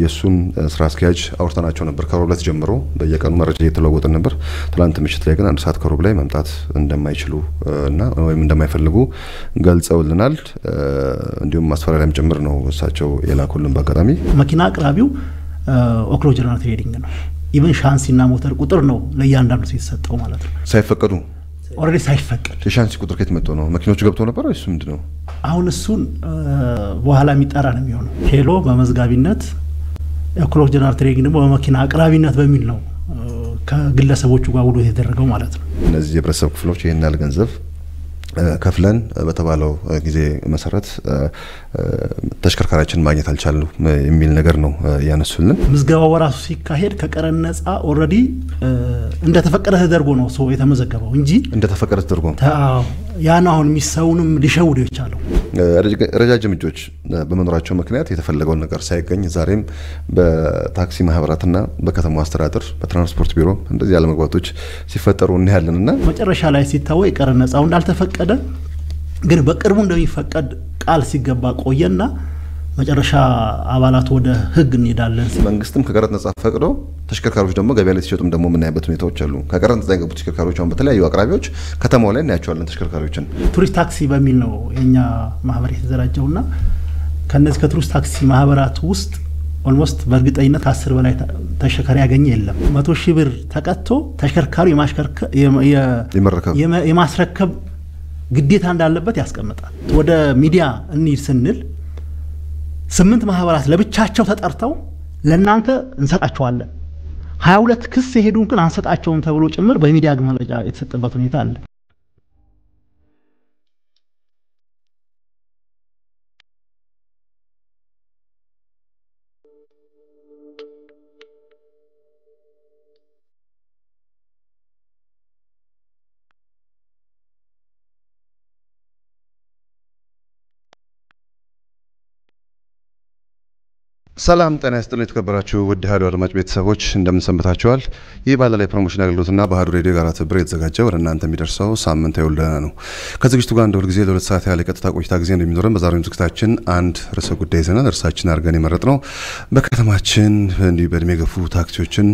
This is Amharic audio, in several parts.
የእሱን ስራ አስኪያጅ አውርተናቸው ነበር ከሮብ ዕለት ጀምሮ በየቀኑ መረጃ እየተለዋወጥን ነበር። ትላንት ምሽት ላይ ግን አንድ ሰዓት ከሮብ ላይ መምጣት እንደማይችሉ እና ወይም እንደማይፈልጉ ገልጸውልናል። እንዲሁም ማስፈራሪያም ጭምር ነው እሳቸው የላኩልን። በአጋጣሚ መኪና አቅራቢው ኦክሎ ጀነራል ትሬዲንግ ነው። even ሻንሲና ሞተር ቁጥር ነው ለእያንዳንዱ ሰው የተሰጠው ማለት ነው። ሳይፈቀዱ already ሳይፈቀድ የሻንሲ ቁጥር ከየት መጥቶ ነው? መኪኖቹ ገብተው ነበር ወይስ ምንድን ነው? አሁን እሱን በኋላ የሚጠራ ነው የሚሆነው። ሄሎ በመዝጋቢነት ኦክሎ ጀነራል ትሬዲንግ ደግሞ በመኪና አቅራቢነት በሚል ነው ከግለሰቦቹ ጋር ውሎ የተደረገው ማለት ነው። እነዚህ የህብረተሰብ ክፍሎች ይህን ያህል ገንዘብ ከፍለን በተባለው ጊዜ መሰረት ተሽከርካሪያችን ማግኘት አልቻሉ የሚል ነገር ነው ያነሱልን። ምዝገባው በራሱ ሲካሄድ ከቀረጥ ነጻ already እንደተፈቀደ ተደርጎ ነው ሰው የተመዘገበው እንጂ እንደተፈቀደ ተደርጎ ያን አሁን የሚሰውንም ሊሸውዱ የቻለው? ረጃጅም እጆች በመኖራቸው ምክንያት የተፈለገውን ነገር ሳይገኝ ዛሬም በታክሲ ማህበራትና በከተማው አስተዳደር በትራንስፖርት ቢሮ እንደዚህ አለመግባቶች ሲፈጠሩ እናያለን እና መጨረሻ ላይ ሲታወቅ የቀረጥ ነጻው እንዳልተፈቀደ ግን በቅርቡ እንደሚፈቀድ ቃል ሲገባ ቆየና መጨረሻ አባላቱ ወደ ህግ እንሄዳለን። መንግስትም ከቀረጥ ነጻ ፈቅዶ ተሽከርካሪዎች ደግሞ ገበያ ላይ ሲሸጡም ደግሞ የምናይበት ሁኔታዎች አሉ። ከቀረጥ ነጻ የገቡ ተሽከርካሪዎች አሁን በተለያዩ አቅራቢዎች ከተማው ላይ እናያቸዋለን። ተሽከርካሪዎችን ቱሪስት ታክሲ በሚል ነው የኛ ማህበር የተደራጀውና ከነዚህ ከቱሪስት ታክሲ ማህበራት ውስጥ almost በእርግጠኝነት አስር በላይ ተሽከርካሪ ያገኘ የለም። መቶ ሺህ ብር ተቀጥቶ ተሽከርካሪ የማስረከብ ግዴታ እንዳለበት ያስቀምጣል። ወደ ሚዲያ እንሂድ ስንል ስምንት ማህበራት ለብቻቸው ተጠርተው ለእናንተ እንሰጣቸዋለን፣ ሀያ ሁለት ክስ የሄዱን ግን አንሰጣቸውም ተብሎ ጭምር በሚዲያ መግለጫ የተሰጠበት ሁኔታ አለ። ሰላም ጤና ይስጥልን። የተከበራችሁ ውድ አሀዱ አድማጭ ቤተሰቦች እንደምን ሰንብታችኋል? ይህ ባለ ፕሮሞሽን አገልግሎትና በአሀዱ ሬዲዮ ጋር ትብብር የተዘጋጀ ወደ እናንተ የሚደርሰው ሳምንታዊ ውልደና ነው። ከዝግጅቱ ጋር እንደ ሁልጊዜ ለሁለት ሰዓት ያህል የቀጥታ ቆይታ ጊዜ እንደሚኖረን በዛሬው ዝግጅታችን አንድ ርዕሰ ጉዳይ ይዘናል። ርዕሳችን አድርገን የመረጥ ነው በከተማችን እንዲህ በእድሜ የገፉ ታክሲዎችን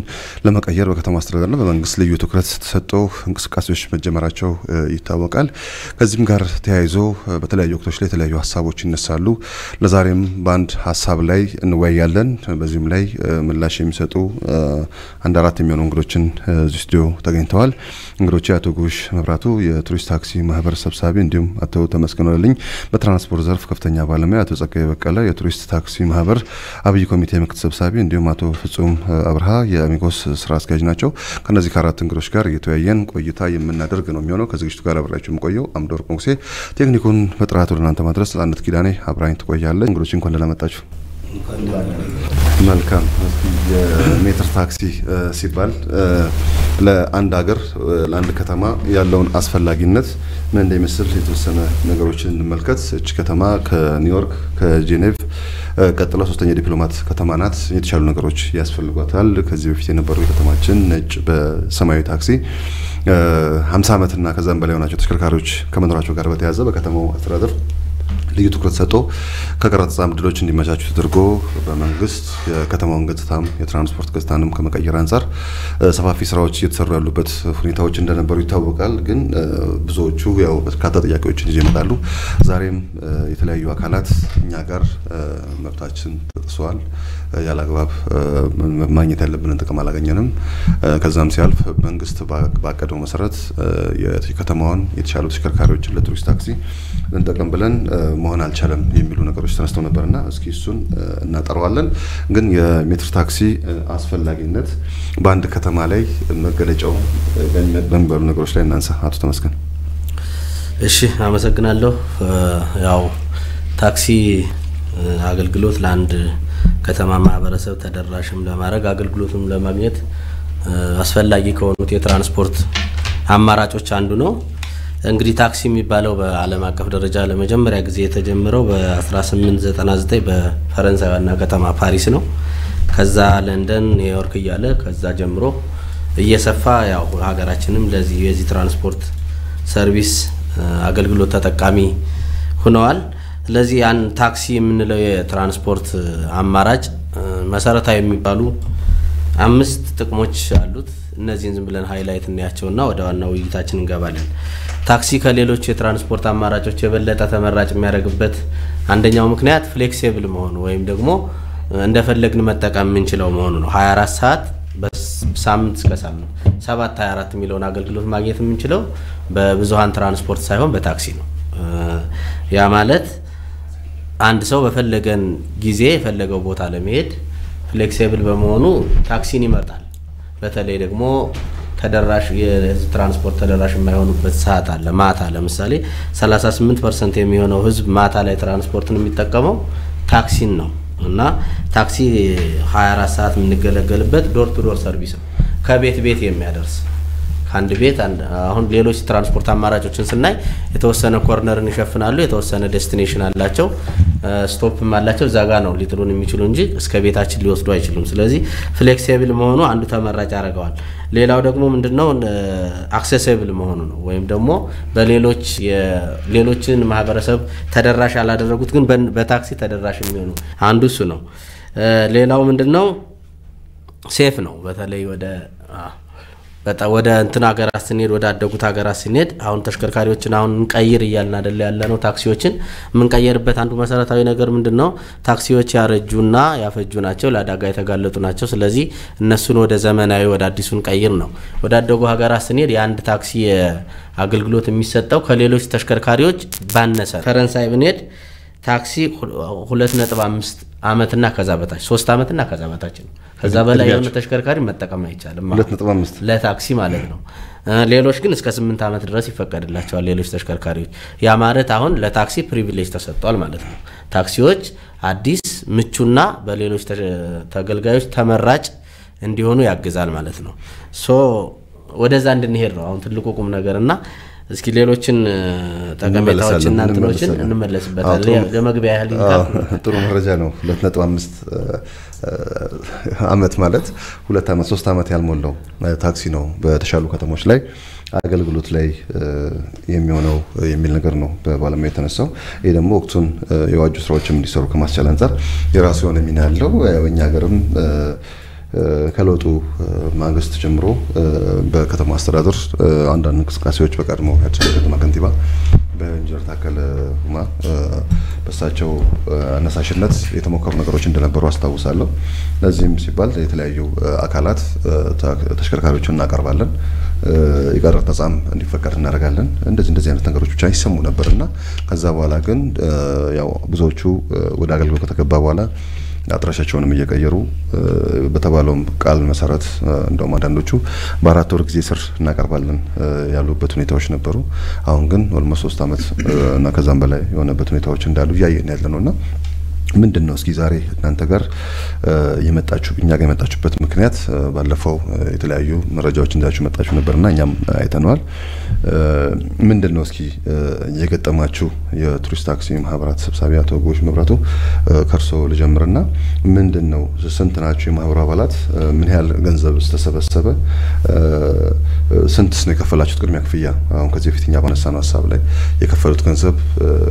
ለመቀየር በከተማ አስተዳደርና በመንግስት ልዩ ትኩረት ተሰጥቶ እንቅስቃሴዎች መጀመራቸው ይታወቃል። ከዚህም ጋር ተያይዞ በተለያዩ ወቅቶች ላይ የተለያዩ ሀሳቦች ይነሳሉ። ለዛሬም በአንድ ሀሳብ ላይ እንወያይ ያለን በዚህም ላይ ምላሽ የሚሰጡ አንድ አራት የሚሆኑ እንግዶችን እዚህ ስቱዲዮ ተገኝተዋል። እንግዶች አቶ ጉሽ መብራቱ የቱሪስት ታክሲ ማህበር ሰብሳቢ፣ እንዲሁም አቶ ተመስገን ወለልኝ በትራንስፖርት ዘርፍ ከፍተኛ ባለሙያ፣ አቶ ጸጋዬ በቀለ የቱሪስት ታክሲ ማህበር አብይ ኮሚቴ ምክትል ሰብሳቢ፣ እንዲሁም አቶ ፍጹም አብርሃ የአሚጎስ ስራ አስኪያጅ ናቸው። ከእነዚህ ከአራት እንግዶች ጋር እየተወያየን ቆይታ የምናደርግ ነው የሚሆነው። ከዝግጅቱ ጋር አብራችሁ የምቆየው አምዶወርቅ ንጉሴ፣ ቴክኒኩን በጥራት ወደ እናንተ ማድረስ ለአነት ኪዳኔ አብራኝ ትቆያለች። እንግዶች እንኳን ደህና መጣችሁ። መልካም። የሜትር ታክሲ ሲባል ለአንድ ሀገር ለአንድ ከተማ ያለውን አስፈላጊነት ምን እንደሚመስል የተወሰነ ነገሮችን እንመልከት። እች ከተማ ከኒውዮርክ ከጄኔቭ ቀጥላ ሶስተኛ ዲፕሎማት ከተማ ናት። የተሻሉ ነገሮች ያስፈልጓታል። ከዚህ በፊት የነበሩ የከተማችን ነጭ በሰማያዊ ታክሲ 50 ዓመትና ከዛም በላይ የሆናቸው ተሽከርካሪዎች ከመኖራቸው ጋር በተያያዘ በከተማው አስተዳደር ልዩ ትኩረት ሰጥቶ ከቀረጥ ነጻ ዕድሎች እንዲመቻቹ ተደርጎ በመንግስት የከተማውን ገጽታም የትራንስፖርት ገጽታንም ከመቀየር አንጻር ሰፋፊ ስራዎች እየተሰሩ ያሉበት ሁኔታዎች እንደነበሩ ይታወቃል። ግን ብዙዎቹ ያው በርካታ ጥያቄዎችን ይዘው ይመጣሉ። ዛሬም የተለያዩ አካላት እኛ ጋር መብታችን ተጥሰዋል፣ ያለ ማግኘት ያለብንን ጥቅም አላገኘንም፣ ከዛም ሲያልፍ መንግስት ባቀደው መሰረት የከተማዋን የተሻሉ ተሽከርካሪዎችን ለቱሪስት ታክሲ ልንጠቀም ብለን መሆን አልቻለም የሚሉ ነገሮች ተነስተው ነበርና እስኪ እሱን እናጠረዋለን። ግን የሜትር ታክሲ አስፈላጊነት በአንድ ከተማ ላይ መገለጫው በሚባሉ ነገሮች ላይ እናንሳ። አቶ ተመስገን። እሺ፣ አመሰግናለሁ። ያው ታክሲ አገልግሎት ለአንድ ከተማ ማህበረሰብ ተደራሽም ለማድረግ አገልግሎትም ለማግኘት አስፈላጊ ከሆኑት የትራንስፖርት አማራጮች አንዱ ነው። እንግዲህ ታክሲ የሚባለው በዓለም አቀፍ ደረጃ ለመጀመሪያ ጊዜ የተጀመረው በ1899 በፈረንሳይ ዋና ከተማ ፓሪስ ነው። ከዛ ለንደን፣ ኒውዮርክ እያለ ከዛ ጀምሮ እየሰፋ ያው ሀገራችንም ለዚህ የዚህ ትራንስፖርት service አገልግሎት ተጠቃሚ ሆነዋል። ስለዚህ ያን ታክሲ የምንለው የትራንስፖርት አማራጭ መሰረታዊ የሚባሉ አምስት ጥቅሞች አሉት። እነዚህን ዝም ብለን highlight እናያቸውና ወደ ዋናው ውይይታችን እንገባለን። ታክሲ ከሌሎች የትራንስፖርት አማራጮች የበለጠ ተመራጭ የሚያደርግበት አንደኛው ምክንያት flexible መሆኑ ወይም ደግሞ እንደፈለግን መጠቀም የምንችለው መሆኑ ነው። 24 ሰዓት በሳምንት እስከ ሳምንት 7 24 የሚለውን አገልግሎት ማግኘት የምንችለው በብዙሀን ትራንስፖርት ሳይሆን በታክሲ ነው። ያ ማለት አንድ ሰው በፈለገን ጊዜ የፈለገው ቦታ ለመሄድ flexible በመሆኑ ታክሲን ይመርጣል። በተለይ ደግሞ ተደራሽ የህዝብ ትራንስፖርት ተደራሽ የማይሆኑበት ሰዓት አለ። ማታ ለምሳሌ 38 percent የሚሆነው ህዝብ ማታ ላይ ትራንስፖርትን የሚጠቀመው ታክሲን ነው እና ታክሲ 24 ሰዓት የምንገለገልበት door to door service ነው፣ ከቤት ቤት የሚያደርስ ከአንድ ቤት አሁን ሌሎች ትራንስፖርት አማራጮችን ስናይ የተወሰነ corner ን ይሸፍናሉ፣ የተወሰነ destination አላቸው፣ stop ም አላቸው። እዛ ጋ ነው ሊጥሉን የሚችሉ እንጂ እስከ ቤታችን ሊወስዱ አይችሉም። ስለዚህ flexible መሆኑ አንዱ ተመራጭ ያደርገዋል። ሌላው ደግሞ ምንድነው accessible መሆኑ ነው። ወይም ደግሞ በሌሎች ሌሎችን ማህበረሰብ ተደራሽ ያላደረጉት ግን በታክሲ ተደራሽ የሚሆኑ አንዱ እሱ ነው። ሌላው ምንድነው ሴፍ ነው። በተለይ ወደ በጣም ወደ እንትን ሀገራት ስንሄድ ወደ አደጉት ሀገራት ስንሄድ አሁን ተሽከርካሪዎችን አሁን እንቀይር እያልን አደለ ያለ ነው። ታክሲዎችን የምንቀየርበት አንዱ መሰረታዊ ነገር ምንድን ነው? ታክሲዎች ያረጁና ያፈጁ ናቸው፣ ለአደጋ የተጋለጡ ናቸው። ስለዚህ እነሱን ወደ ዘመናዊ ወደ አዲሱን ቀይር ነው። ወደ አደጉ ሀገራት ስንሄድ የአንድ ታክሲ አገልግሎት የሚሰጠው ከሌሎች ተሽከርካሪዎች ባነሰ። ፈረንሳይ ብንሄድ ታክሲ ሁለት ነጥብ አምስት አመትና ከዛ በታች ሶስት አመትና ከዛ በታች ነው። ከዛ በላይ የሆነ ተሽከርካሪ መጠቀም አይቻልም፣ ለታክሲ ማለት ነው። ሌሎች ግን እስከ ስምንት ዓመት ድረስ ይፈቀድላቸዋል ሌሎች ተሽከርካሪዎች። ያ ማለት አሁን ለታክሲ privilege ተሰጥቷል ማለት ነው። ታክሲዎች አዲስ ምቹና በሌሎች ተገልጋዮች ተመራጭ እንዲሆኑ ያግዛል ማለት ነው። so ወደዛ እንድንሄድ ነው አሁን ትልቁ ቁም ነገር እና እስኪ ሌሎችን ጠቀሜታዎችና እንትኖችን እንመለስበታለን። ለመግቢያ ያህል ጥሩ መረጃ ነው። ሁለት ነጥብ አምስት አመት ማለት ሁለት አመት ሶስት አመት ያልሞላው ታክሲ ነው በተሻሉ ከተሞች ላይ አገልግሎት ላይ የሚሆነው የሚል ነገር ነው በባለሙያ የተነሳው። ይህ ደግሞ ወቅቱን የዋጁ ስራዎችም እንዲሰሩ ከማስቻል አንጻር የራሱ የሆነ ሚና ያለው በእኛ ሀገርም ከለውጡ ማግስት ጀምሮ በከተማ አስተዳደር አንዳንድ እንቅስቃሴዎች በቀድሞ የአዲስ ከተማ ከንቲባ በኢንጂነር ታከለ ኡማ በእሳቸው አነሳሽነት የተሞከሩ ነገሮች እንደነበሩ አስታውሳለሁ። ለዚህም ሲባል የተለያዩ አካላት ተሽከርካሪዎችን እናቀርባለን፣ የቀረጥ ነጻም እንዲፈቀድ እናደርጋለን። እንደዚህ እንደዚህ አይነት ነገሮች ብቻ ይሰሙ ነበር እና ከዛ በኋላ ግን ያው ብዙዎቹ ወደ አገልግሎት ከተገባ በኋላ አድራሻቸውንም እየቀየሩ በተባለውም ቃል መሰረት እንደውም አንዳንዶቹ በአራት ወር ጊዜ ስር እናቀርባለን ያሉበት ሁኔታዎች ነበሩ። አሁን ግን almost ሶስት አመት እና ከዛም በላይ የሆነበት ሁኔታዎች እንዳሉ እያየን ያለ ነው እና ምንድን ነው እስኪ ዛሬ እናንተ ጋር የመጣችሁ እኛ ጋር የመጣችሁበት ምክንያት ባለፈው የተለያዩ መረጃዎች እንዳችሁ መጣችሁ ነበርና እኛም አይተነዋል። ምንድን ነው እስኪ የገጠማችሁ የቱሪስት ታክሲ ማህበራት ሰብሳቢ አቶ ጎሽ መብራቱ ከእርሶ ልጀምርና ምንድን ነው ስንት ናቸው የማህበሩ አባላት? ምን ያህል ገንዘብ ተሰበሰበ? ስንትስ ነው የከፈላችሁት ቅድሚያ ክፍያ? አሁን ከዚህ በፊት እኛ ባነሳነው ሀሳብ ላይ የከፈሉት ገንዘብ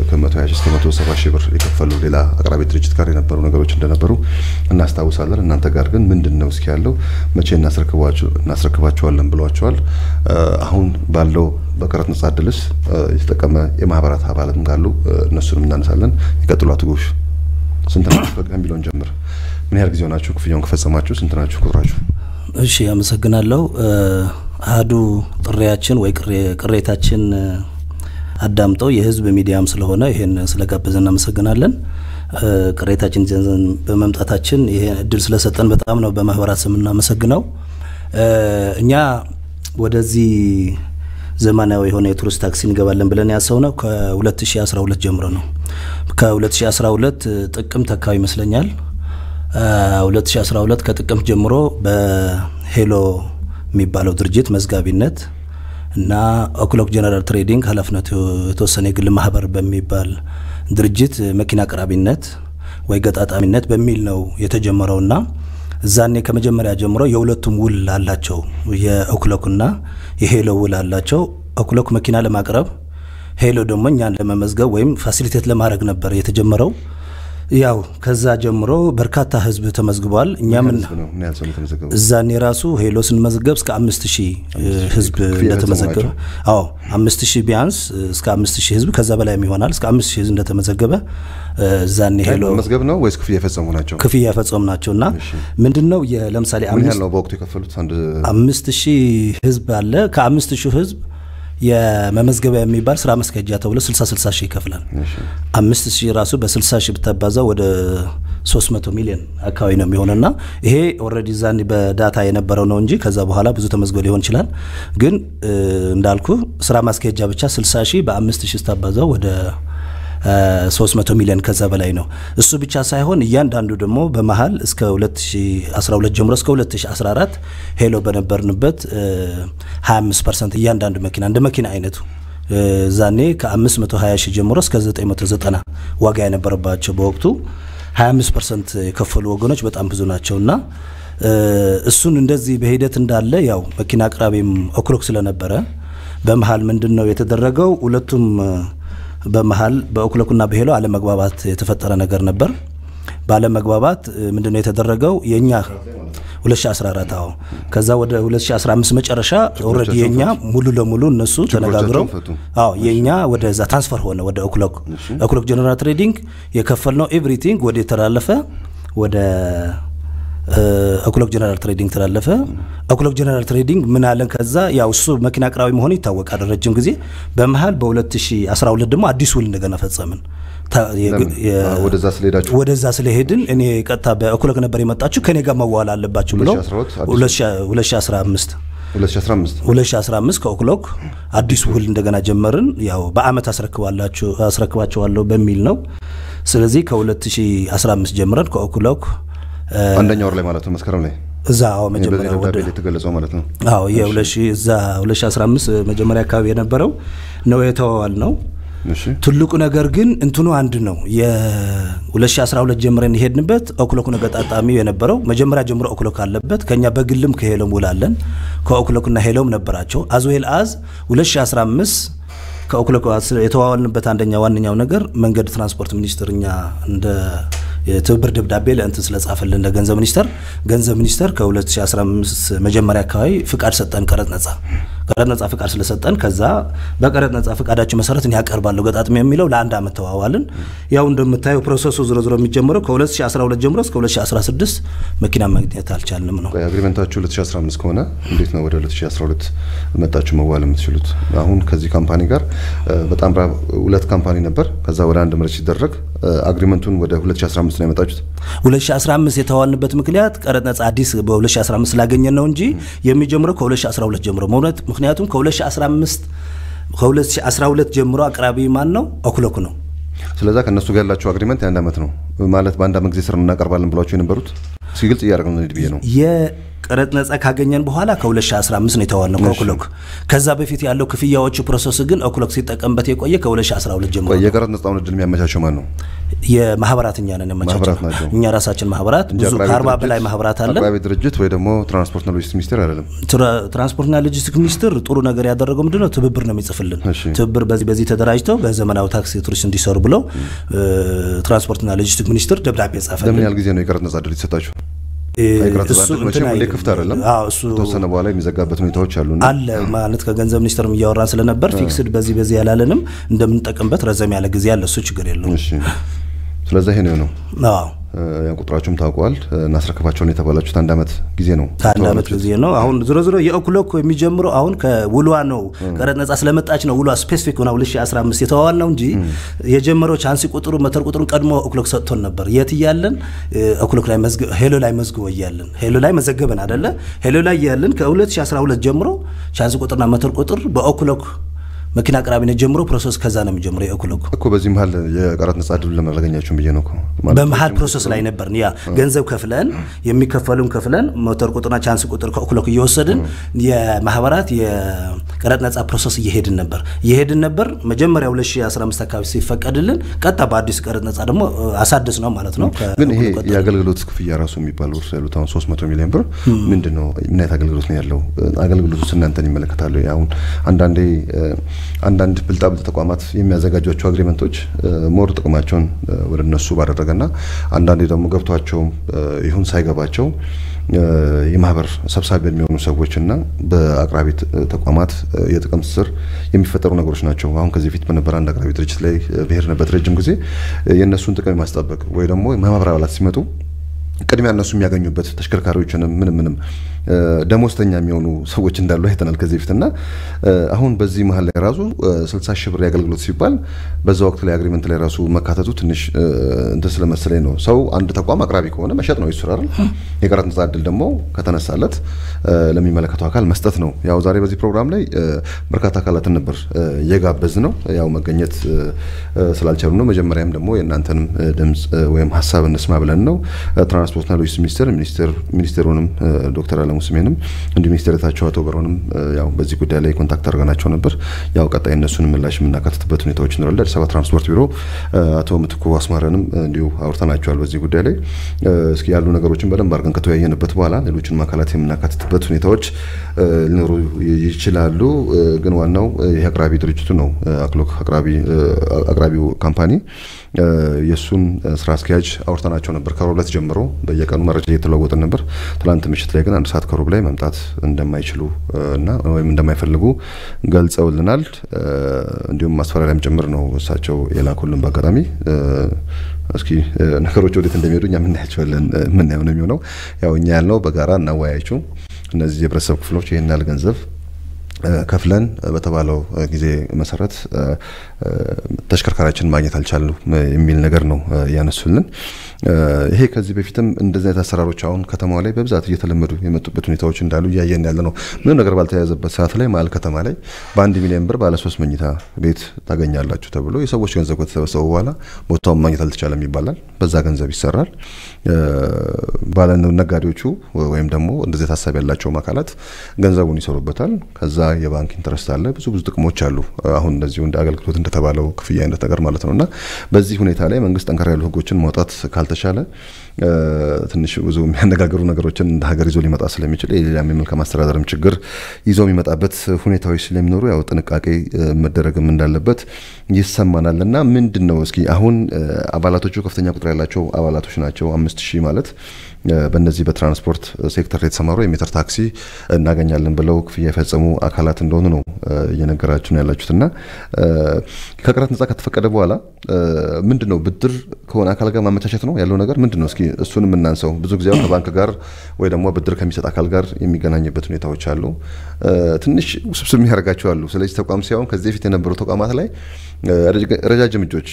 ከመቶ ሀያ ሺህ እስከ መቶ ሰባ ሺህ ብር የከፈሉ ሌላ አቅራቢ ድርጅት ጋር የነበሩ ነገሮች እንደነበሩ እናስታውሳለን። እናንተ ጋር ግን ምንድን ነው እስኪ ያለው መቼ እናስረክባቸዋለን ብሏቸዋል? አሁን ባለው በቀረጥ ነጻ እድልስ የተጠቀመ የማህበራት አባላትም ካሉ እነሱንም እናነሳለን። ይቀጥሉ አቶ ጎሽ። ስንት ናችሁ ከሚለውን ጀምር። ምን ያህል ጊዜ ሆናችሁ ክፍያውን ከፈጸማችሁ? ስንት ናችሁ ቁጥራችሁ? እሺ፣ አመሰግናለሁ። አህዱ ጥሪያችን ወይ ቅሬታችን አዳምጠው የህዝብ ሚዲያም ስለሆነ ይሄን ስለጋበዘ እናመሰግናለን። ቅሬታችን ይዘን በመምጣታችን ይሄ እድል ስለሰጠን በጣም ነው በማህበራት ስም እናመሰግነው። እኛ ወደዚህ ዘመናዊ የሆነ የቱሪስት ታክሲ እንገባለን ብለን ያሰብነው ከ2012 ጀምሮ ነው። ከ2012 ጥቅምት አካባቢ ይመስለኛል 2012 ከጥቅምት ጀምሮ በሄሎ የሚባለው ድርጅት መዝጋቢነት እና ኦክሎክ ጀነራል ትሬዲንግ ኃላፊነቱ የተወሰነ የግል ማህበር በሚባል ድርጅት መኪና አቅራቢነት ወይ ገጣጣሚነት በሚል ነው የተጀመረውና እዛኔ ከመጀመሪያ ጀምሮ የሁለቱም ውል አላቸው። የኦክሎክና የሄሎ ውል አላቸው። ኦክሎክ መኪና ለማቅረብ ሄሎ ደግሞ እኛን ለመመዝገብ ወይም facilitate ለማድረግ ነበር የተጀመረው። ያው ከዛ ጀምሮ በርካታ ህዝብ ተመዝግቧል። እኛም? እዛኔ ራሱ ሄሎ ስንመዘገብ እስከ አምስት ሺህ ህዝብ እንደተመዘገበ አዎ አምስት ሺህ ቢያንስ እስከ አምስት ሺህ ህዝብ ከዛ በላይም ይሆናል እስከ አምስት ሺህ ህዝብ እንደተመዘገበ እዛኔ ሄሎ ምዝገባ ነው ወይስ ክፍያ የፈጸሙ ናቸው? ክፍያ የፈጸሙ ናቸው እና ምንድን ነው ለምሳሌ አምስት ሺህ ህዝብ አለ። ከአምስት ሺህ ህዝብ የመመዝገቢያ የሚባል ስራ ማስኬጃ ተብሎ 60 60 ሺህ ይከፍላል። አምስት ሺህ ራሱ በ60 ሺህ ብታባዛ ወደ 300 ሚሊዮን አካባቢ ነው የሚሆንና ይሄ already ዛን በ data የነበረው ነው እንጂ ከዛ በኋላ ብዙ ተመዝግቦ ሊሆን ይችላል። ግን እንዳልኩ ስራ ማስኬጃ ብቻ 60 ሺህ በአምስት ሺህ ስታባዛው ወደ 300 ሚሊዮን ከዛ በላይ ነው። እሱ ብቻ ሳይሆን እያንዳንዱ ደግሞ በመሀል እስከ 2012 ጀምሮ እስከ 2014 ሄሎ በነበርንበት እ, 25 percent እያንዳንዱ መኪና እንደ መኪና አይነቱ ዛኔ ከ520 ሺህ ጀምሮ እስከ 990 ዋጋ የነበረባቸው በወቅቱ 25 ፐርሰንት የከፈሉ ወገኖች በጣም ብዙ ናቸው እና እሱን እንደዚህ በሂደት እንዳለ ያው መኪና አቅራቢም ኦክሎክ ስለነበረ በመሀል ምንድን ነው የተደረገው ሁለቱም በመሀል በኦክሎክና በሄሎ አለመግባባት የተፈጠረ ነገር ነበር። ባለመግባባት ምንድነው የተደረገው? የኛ 2014 አዎ። ከዛ ወደ 2015 መጨረሻ already የኛ ሙሉ ለሙሉ እነሱ ተነጋግረው አዎ የኛ ወደዛ transfer ሆነ ወደ ኦክሎክ ኦክሎክ ጀነራል ትሬዲንግ የከፈልነው everything ወደ የተላለፈ ወደ ኦክሎክ ጀነራል ትሬዲንግ ተላለፈ። ኦክሎክ ጀነራል ትሬዲንግ ምን አለን? ከዛ ያው እሱ መኪና አቅራቢ መሆኑ ይታወቃል ረጅም ጊዜ። በመሀል በ2012 ደግሞ አዲስ ውል እንደገና ፈጸምን። ወደዛ ስለሄዳችሁ ወደዛ ስለሄድን እኔ ቀጥታ በኦክሎክ ነበር የመጣችሁ ከኔ ጋር መዋል አለባችሁ ብሎ 2012 አዲስ 2015 2015 2015 ከኦክሎክ አዲስ ውል እንደገና ጀመርን። ያው በአመት አስረክባላችሁ አስረክባቸዋለሁ በሚል ነው። ስለዚህ ከ2015 ጀምረን ከኦክሎክ አንደኛ ወር ላይ ማለት ነው መስከረም ላይ እዛ አዎ መጀመሪያ ወደ የተገለጸው ማለት ነው። አዎ የ2000 እዛ 2015 መጀመሪያ አካባቢ የነበረው ነው የተዋዋልነው። እሺ ትልቁ ነገር ግን እንትኑ አንድ ነው። የ2012 ጀምረን የሄድንበት ኦክሎክ ነው ገጣጣሚው የነበረው መጀመሪያ ጀምሮ ኦክሎክ አለበት። ከኛ በግልም ከሄሎም ውላለን ከኦክሎክና ሄሎም ነበራቸው። as well as 2015 ከኦክሎክ የተዋዋልንበት አንደኛ ዋነኛው ነገር መንገድ ትራንስፖርት ሚኒስትር እኛ እንደ የትብብር ደብዳቤ ለእንትን ስለጻፈልን ለገንዘብ ሚኒስተር ገንዘብ ሚኒስተር ከ2015 መጀመሪያ አካባቢ ፍቃድ ሰጠን፣ ቀረጥ ነጻ ቀረጥ ነጻ ፍቃድ ስለሰጠን ከዛ በቀረጥ ነጻ ፍቃዳችሁ መሰረት እኔ ያቀርባለሁ ገጣጥሜ የሚለው ለአንድ አመት ተዋዋልን። ያው እንደምታየው process ኡ ዞሮ ዞሮ የሚጀምረው ከ2012 ጀምሮ እስከ 2016 መኪና ማግኘት አልቻልንም ነው። agreement ኣችሁ 2015 ከሆነ እንዴት ነው ወደ 2012 መጣችሁ መዋል የምትችሉት? አሁን ከዚህ company ጋር በጣም ሁለት company ነበር። ከዛ ወደ አንድ ምረት ሲደረግ agreement ኡን ወደ 2015 ነው ያመጣችሁት። 2015 የተዋዋልንበት ምክንያት ቀረጥ ነጻ አዲስ በ2015 ስላገኘን ነው እንጂ የሚጀምረው ከ2012 ጀምሮ መውነት ምክንያቱም ከ2015 ከ2012 ጀምሮ አቅራቢ ማን ነው? ኦክሎክ ነው። ስለዛ ከእነሱ ጋር ያላችሁ agreement የአንድ ዓመት ነው ማለት በአንድ ዓመት ጊዜ ስር እናቀርባለን ብሏቸው የነበሩት እስኪ ግልጽ እያደረግ ነው ብዬ ነው። የቀረጥ ነጻ ካገኘን በኋላ ከ2015 ነው የተዋዋልነው ከኦክሎክ። ከዛ በፊት ያለው ክፍያዎቹ process ግን ኦክሎክ ሲጠቀምበት የቆየ ከ2012 ጀምሮ የቀረጥ ነጻውን እድል የሚያመቻቸው ማን ነው? የማህበራት እኛ ነን ናቸው። እኛ ራሳችን ማህበራት ብዙ ከአርባ በላይ ማህበራት አለን። አቅራቢ ድርጅት ወይ ደግሞ ትራንስፖርትና ሎጂስቲክስ ሚኒስቴር አይደለም። ትራ- ትራንስፖርትና ሎጂስቲክስ ሚኒስትር ጥሩ ነገር ያደረገው ምንድነው? ትብብር ነው የሚጽፍልን። ትብብር በዚህ በዚህ ተደራጅተው በዘመናዊ ታክሲ ቱሪስት እንዲሰሩ ብለው ትራንስፖርትና ሎጂስቲክስ ሚኒስትር ደብዳቤ ለምን ጻፈልን። ያህል ጊዜ ነው የቀረጥ ነጻ እድል የተሰጣችሁ? ክፍት አይደለም። ከተወሰነ በኋላ የሚዘጋበት ሁኔታዎች አሉና አለ። ማለት ከገንዘብ ሚኒስትርም እያወራን ስለነበር fixed በዚህ በዚህ ያላለንም እንደምንጠቀምበት ረዘም ያለ ጊዜ አለ። እሱ ችግር የለውም። ይሄ ነው እ፣ ያን ቁጥራችሁም ታውቀዋል። እናስረክባቸውን የተባላችሁት አንድ ዓመት ጊዜ ነው ከአንድ ዓመት ጊዜ ነው። አሁን ዞሮ ዞሮ የኦክሎክ የሚጀምረው አሁን ከውሏ ነው። ቀረጥ ነጻ ስለመጣች ነው ውሏ specific ሆና 2015 የተዋዋልነው እንጂ የጀመረው ቻንሲ ቁጥሩ ሞተር ቁጥሩን ቀድሞ ኦክሎክ ሰጥቶን ነበር። የት እያለን ኦክሎክ ላይ ሄሎ ላይ መዝግቦ እያለን ሄሎ ላይ መዘገበን አደለ ሄሎ ላይ እያለን ከ2012 ጀምሮ ቻንሲ ቁጥርና ሞተር ቁጥር በኦክሎክ መኪና አቅራቢነት ጀምሮ process ከዛ ነው የሚጀምረው የኦክሎክ እኮ በዚህ መሀል የቀረጥ ነጻ እድል ለምን አላገኛችሁም ብዬ ነው እኮ በመሀል process ላይ ነበርን። ያ ገንዘብ ከፍለን የሚከፈሉን ከፍለን ሞተር ቁጥርና ቻንስ ቁጥር ከኦክሎክ እየወሰድን የማህበራት የቀረጥ ነጻ process እየሄድን ነበር እየሄድን ነበር። መጀመሪያ 2015 አካባቢ ሲፈቀድልን ቀጥታ በአዲስ ቀረጥ ነጻ ደግሞ እ፣ አሳድስ ነው ማለት ነው። ግን ይሄ የአገልግሎት ክፍያ ራሱ የሚባለው እርስ ያሉት አሁን 300 ሚሊዮን ብር ምንድን ነው? ምን አይነት አገልግሎት ነው ያለው? አገልግሎቱስ እናንተን ይመለከታሉ? አሁን አንዳንዴ አንዳንድ ብልጣብልጥ ተቋማት የሚያዘጋጇቸው agreement ኦች more ጥቅማቸውን ወደ እነሱ ባደረገና አንዳንዴ ደግሞ ገብቷቸው ይሁን ሳይገባቸው የማህበር ሰብሳቢ የሚሆኑ ሰዎች እና በአቅራቢ ተቋማት የጥቅም ስር የሚፈጠሩ ነገሮች ናቸው። አሁን ከዚህ በፊት በነበረ አንድ አቅራቢ ድርጅት ላይ ብሄርንበት ረጅም ጊዜ የእነሱን ጥቅም የማስጠበቅ ወይ ደግሞ የማህበር አባላት ሲመጡ ቅድሚያ እነሱ የሚያገኙበት ተሽከርካሪዎችንም ምንም ምንም ደሞዝተኛ የሚሆኑ ሰዎች እንዳሉ አይተናል ከዚህ በፊት እና አሁን በዚህ መሀል ላይ ራሱ ስልሳ ሺህ ብር የአገልግሎት ሲባል በዛ ወቅት ላይ agreement ላይ ራሱ መካተቱ ትንሽ እንትን ስለመሰለኝ ነው። ሰው አንድ ተቋም አቅራቢ ከሆነ መሸጥ ነው ይሱራል። የቀረጥ ነጻ እድል ደግሞ ከተነሳለት ለሚመለከተው አካል መስጠት ነው። ያው ዛሬ በዚህ ፕሮግራም ላይ በርካታ አካላትን ነበር የጋበዝነው። ያው መገኘት ስላልቻሉ ነው። መጀመሪያም ደግሞ የእናንተንም ድምፅ ወይም ሀሳብ እንስማ ብለን ነው ትራንስፖርትና ሎጂስቲክስ ሚኒስቴር ሚኒስቴሩንም ዶክተር አለሙ ስሜንም እንዲሁ ሚኒስቴር የታቸው አቶ በረውንም ያው በዚህ ጉዳይ ላይ contact አድርገናቸው ነበር። ያው ቀጣይ እነሱን ምላሽ የምናካትትበት ሁኔታዎች ይኖራል። አዲስ አበባ ትራንስፖርት ቢሮ አቶ ምትኩ አስማረንም እንዲሁ አውርተናቸዋል በዚህ ጉዳይ ላይ እስኪ ያሉ ነገሮችን በደንብ አድርገን ከተወያየንበት በኋላ ሌሎችን አካላት የምናካትትበት ሁኔታዎች ሊኖሩ ይችላሉ። ግን ዋናው ይህ አቅራቢ ድርጅቱ ነው። ኦክሎክ አቅራቢው company የእሱን ስራ አስኪያጅ አውርተናቸው ነበር ከሮብ ዕለት ጀምሮ በየቀኑ መረጃ እየተለዋወጥን ነበር። ትላንት ምሽት ላይ ግን አንድ ሰዓት ከሩብ ላይ መምጣት እንደማይችሉ እና ወይም እንደማይፈልጉ ገልጸውልናል። እንዲሁም ማስፈራሪያም ጭምር ነው እሳቸው የላኩልን። በአጋጣሚ እስኪ ነገሮች ወዴት እንደሚሄዱ እኛ የምናያቸዋለን የምናየው ነው የሚሆነው። ያው እኛ ያልነው በጋራ እናወያያቸው እነዚህ የህብረተሰብ ክፍሎች ይህን ያህል ገንዘብ ከፍለን በተባለው ጊዜ መሰረት ተሽከርካሪያችን ማግኘት አልቻሉ የሚል ነገር ነው ያነሱልን። ይሄ ከዚህ በፊትም እንደዚህ አይነት አሰራሮች አሁን ከተማዋ ላይ በብዛት እየተለመዱ የመጡበት ሁኔታዎች እንዳሉ እያየን ያለ ነው። ምንም ነገር ባልተያያዘበት ሰዓት ላይ መሀል ከተማ ላይ በአንድ ሚሊዮን ብር ባለ ሶስት መኝታ ቤት ታገኛላችሁ ተብሎ የሰዎች ገንዘብ ከተሰበሰቡ በኋላ ቦታውን ማግኘት አልተቻለም ይባላል። በዛ ገንዘብ ይሰራል። ባለ ነጋዴዎቹ ወይም ደግሞ እንደዚህ ታሳቢ ያላቸውም አካላት ገንዘቡን ይሰሩበታል። ከዛ የባንክ interest አለ። ብዙ ብዙ ጥቅሞች አሉ። አሁን እንደዚሁ እንደ አገልግሎት እንደተባለው ክፍያ አይነት ነገር ማለት ነው እና በዚህ ሁኔታ ላይ መንግስት ጠንካራ ያሉ ህጎችን ማውጣት ካልተቻለ ትንሽ ብዙ የሚያነጋግሩ ነገሮችን እንደ ሀገር ይዞ ሊመጣ ስለሚችል የሌላም የመልካም አስተዳደርም ችግር ይዞ የሚመጣበት ሁኔታዎች ስለሚኖሩ ያው ጥንቃቄ መደረግም እንዳለበት ይሰማናል እና ምንድን ነው እስኪ አሁን አባላቶቹ ከፍተኛ ቁጥር ያላቸው አባላቶች ናቸው። አምስት ሺህ ማለት በእነዚህ በትራንስፖርት ሴክተር የተሰማሩ የሜትር ታክሲ እናገኛለን ብለው ክፍያ የፈጸሙ አካላት እንደሆኑ ነው እየነገራችሁ ያላችሁት እና ከቀረጥ ነጻ ከተፈቀደ በኋላ ምንድን ነው ብድር ከሆነ አካል ጋር ማመቻቸት ነው ያለው ነገር ምንድን ነው? እስኪ እሱን የምናንሰው ብዙ ጊዜ ከባንክ ጋር ወይ ደግሞ ብድር ከሚሰጥ አካል ጋር የሚገናኝበት ሁኔታዎች አሉ። ትንሽ ውስብስብ የሚያደርጋቸው አሉ። ስለዚህ ተቋም ሲሆን ከዚህ በፊት የነበሩ ተቋማት ላይ ረጃጅም እጆች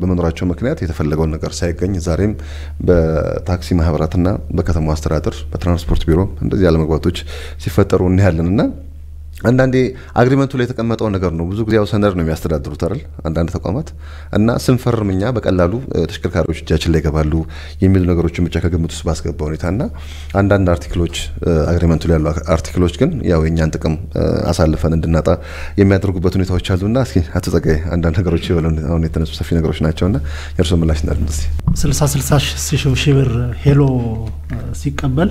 በመኖራቸው ምክንያት የተፈለገውን ነገር ሳይገኝ ዛሬም በታክሲ ማህበራትና በከተማው አስተዳደር በትራንስፖርት ቢሮ እንደዚህ አለመግባቶች ሲፈጠሩ እናያለን እና አንዳንዴ አግሪመንቱ ላይ የተቀመጠው ነገር ነው። ብዙ ጊዜ ያው ሰነድ ነው የሚያስተዳድሩት አይደል አንዳንድ ተቋማት እና ስንፈርም እኛ በቀላሉ ተሽከርካሪዎች እጃችን ላይ ይገባሉ የሚሉ ነገሮችን ብቻ ከግምት ውስጥ ባስገባ ሁኔታ እና አንዳንድ articleኦች agreementኡ ላይ ያሉ articleኦች ግን ያው የእኛን ጥቅም አሳልፈን እንድናጣ የሚያደርጉበት ሁኔታዎች አሉና እስኪ አቶ ጸጋዬ አንዳንድ ነገሮች አሁን የተነሱ ሰፊ ነገሮች ናቸውና የእርስዎ ምላሽ እንዳለን እስኪ ስልሳ ስልሳ ሺህ ብር ሄሎ ሲቀበል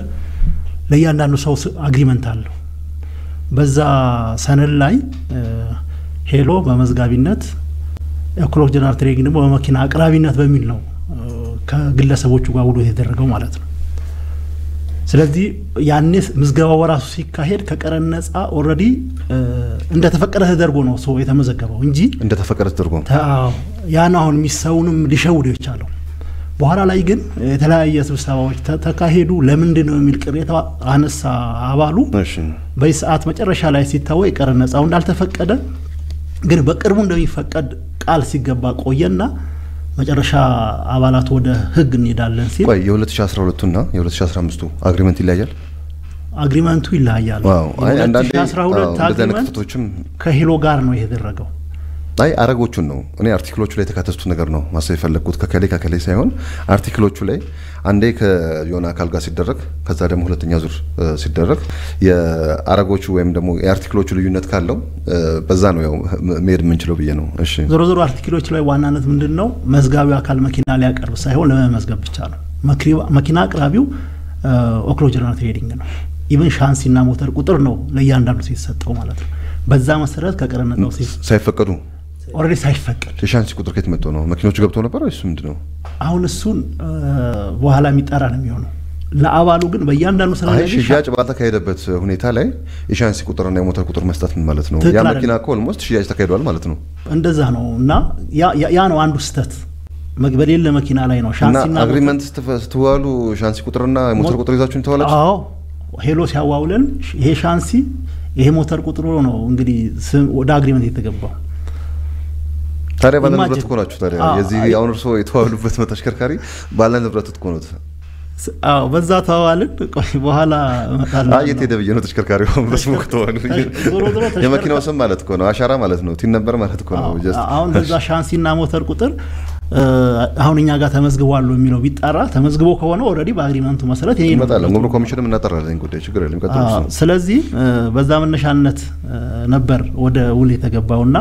ለእያንዳንዱ ሰው agreement አለው። በዛ ሰነድ ላይ ሄሎ በመዝጋቢነት ኤኮሎክ ጀነራል ትሬዲንግ ደግሞ በመኪና አቅራቢነት በሚል ነው ከግለሰቦቹ ጋር ውሎ የተደረገው ማለት ነው። ስለዚህ ያኔ ምዝገባው በራሱ ሲካሄድ ከቀረጥ ነጻ already እንደተፈቀደ ተደርጎ ነው ሰው የተመዘገበው እንጂ እንደተፈቀደ ተደርጎ ያን አሁን የሚሰውንም ሊሸውድ የቻለው በኋላ ላይ ግን የተለያየ ስብሰባዎች ተካሄዱ። ለምንድን ነው የሚል ቅሬታ አነሳ አባሉ። በዚህ ሰዓት መጨረሻ ላይ ሲታወቅ የቀረጥ ነጻው እንዳልተፈቀደ ግን በቅርቡ እንደሚፈቀድ ቃል ሲገባ ቆየና መጨረሻ አባላት ወደ ህግ እንሄዳለን ሲል ቆይ የ2012ና የ2015ቱ agreement ይለያያል። agreementኡ ይለያያል። የ2012 agreement ከሄሎ ጋር ነው የተደረገው። አይ አንቀጾቹን ነው እኔ articleኦቹ ላይ የተካተቱት ነገር ነው ማሰብ የፈለግኩት ከእከሌ ከእከሌ ሳይሆን articleኦቹ ላይ አንዴ ከየሆነ አካል ጋር ሲደረግ ከዛ ደግሞ ሁለተኛ ዙር ሲደረግ የአረጎቹ ወይም ደግሞ የ articleኦቹ ልዩነት ካለው በዛ ነው ያው መሄድ የምንችለው ብዬ ነው። እሺ ዞሮ ዞሮ articleኦች ላይ ዋናነት ምንድን ነው መዝጋቢው አካል መኪና ሊያቀርብ ሳይሆን ለመመዝገብ ብቻ ነው። መኪና አቅራቢው ኦክሎ ጀነራል ትሬዲንግ ነው። even ሻንሲና ሞተር ቁጥር ነው ለእያንዳንዱ የተሰጠው ማለት ነው። በዛ መሰረት ከቀረጥ ነጻው ሳይፈቀዱ already ሳይፈቀድ የሻንሲ ቁጥር ከየት መጥቶ ነው? መኪኖቹ ገብተው ነበር ወይስ ምንድን ነው? አሁን እሱን በኋላ የሚጠራ ነው የሚሆነው። ለአባሉ ግን በእያንዳንዱ አይ ሽያጭ ባልተካሄደበት ሁኔታ ላይ የሻንሲ ቁጥርና የሞተር ቁጥር መስጠት ምን ማለት ነው? ያ መኪና እኮ almost ሽያጭ ተካሂዷል ማለት ነው። እንደዛ ነው እና ያ- ነው አንዱ ስህተት መግ- በሌለ መኪና ላይ ነው ሻንሲና agreement ስትዋሉ ሻንሲ ቁጥርና የሞተር ቁጥር ይዛችሁ ተዋላችሁ? አዎ ሄሎ ሲያዋውለን ይሄ ሻንሲ ይሄ ሞተር ቁጥሩ ነው እንግዲህ ወደ agreement የተገባው ታዲያ ባለ ንብረት እኮ ናችሁ። ታዲያ የዚህ አሁን እርስዎ የተዋሉበት ተሽከርካሪ ባለ ንብረት እኮ ነው። አዎ በዛ ተዋዋልን። ቆይ በኋላ እመጣለሁ። የት ሄደ ብዬ ነው ተሽከርካሪው በስሙ ከተዋሉ የመኪናው ስም ማለት እኮ ነው፣ አሻራ ማለት ነው፣ ቲን ነበር ማለት እኮ ነው። አሁን በዛ ሻንሲና ሞተር ቁጥር አሁን እኛ ጋር ተመዝግቧል የሚለው ቢጣራ ተመዝግቦ ከሆነ already በ agreementኡ መሰረት እንመጣለን። ጉምሩክ ኮሚሽንም እናጠራለን ጉዳይ ችግር የለም። ስለዚህ በዛ መነሻነት ነበር ወደ ውል የተገባውና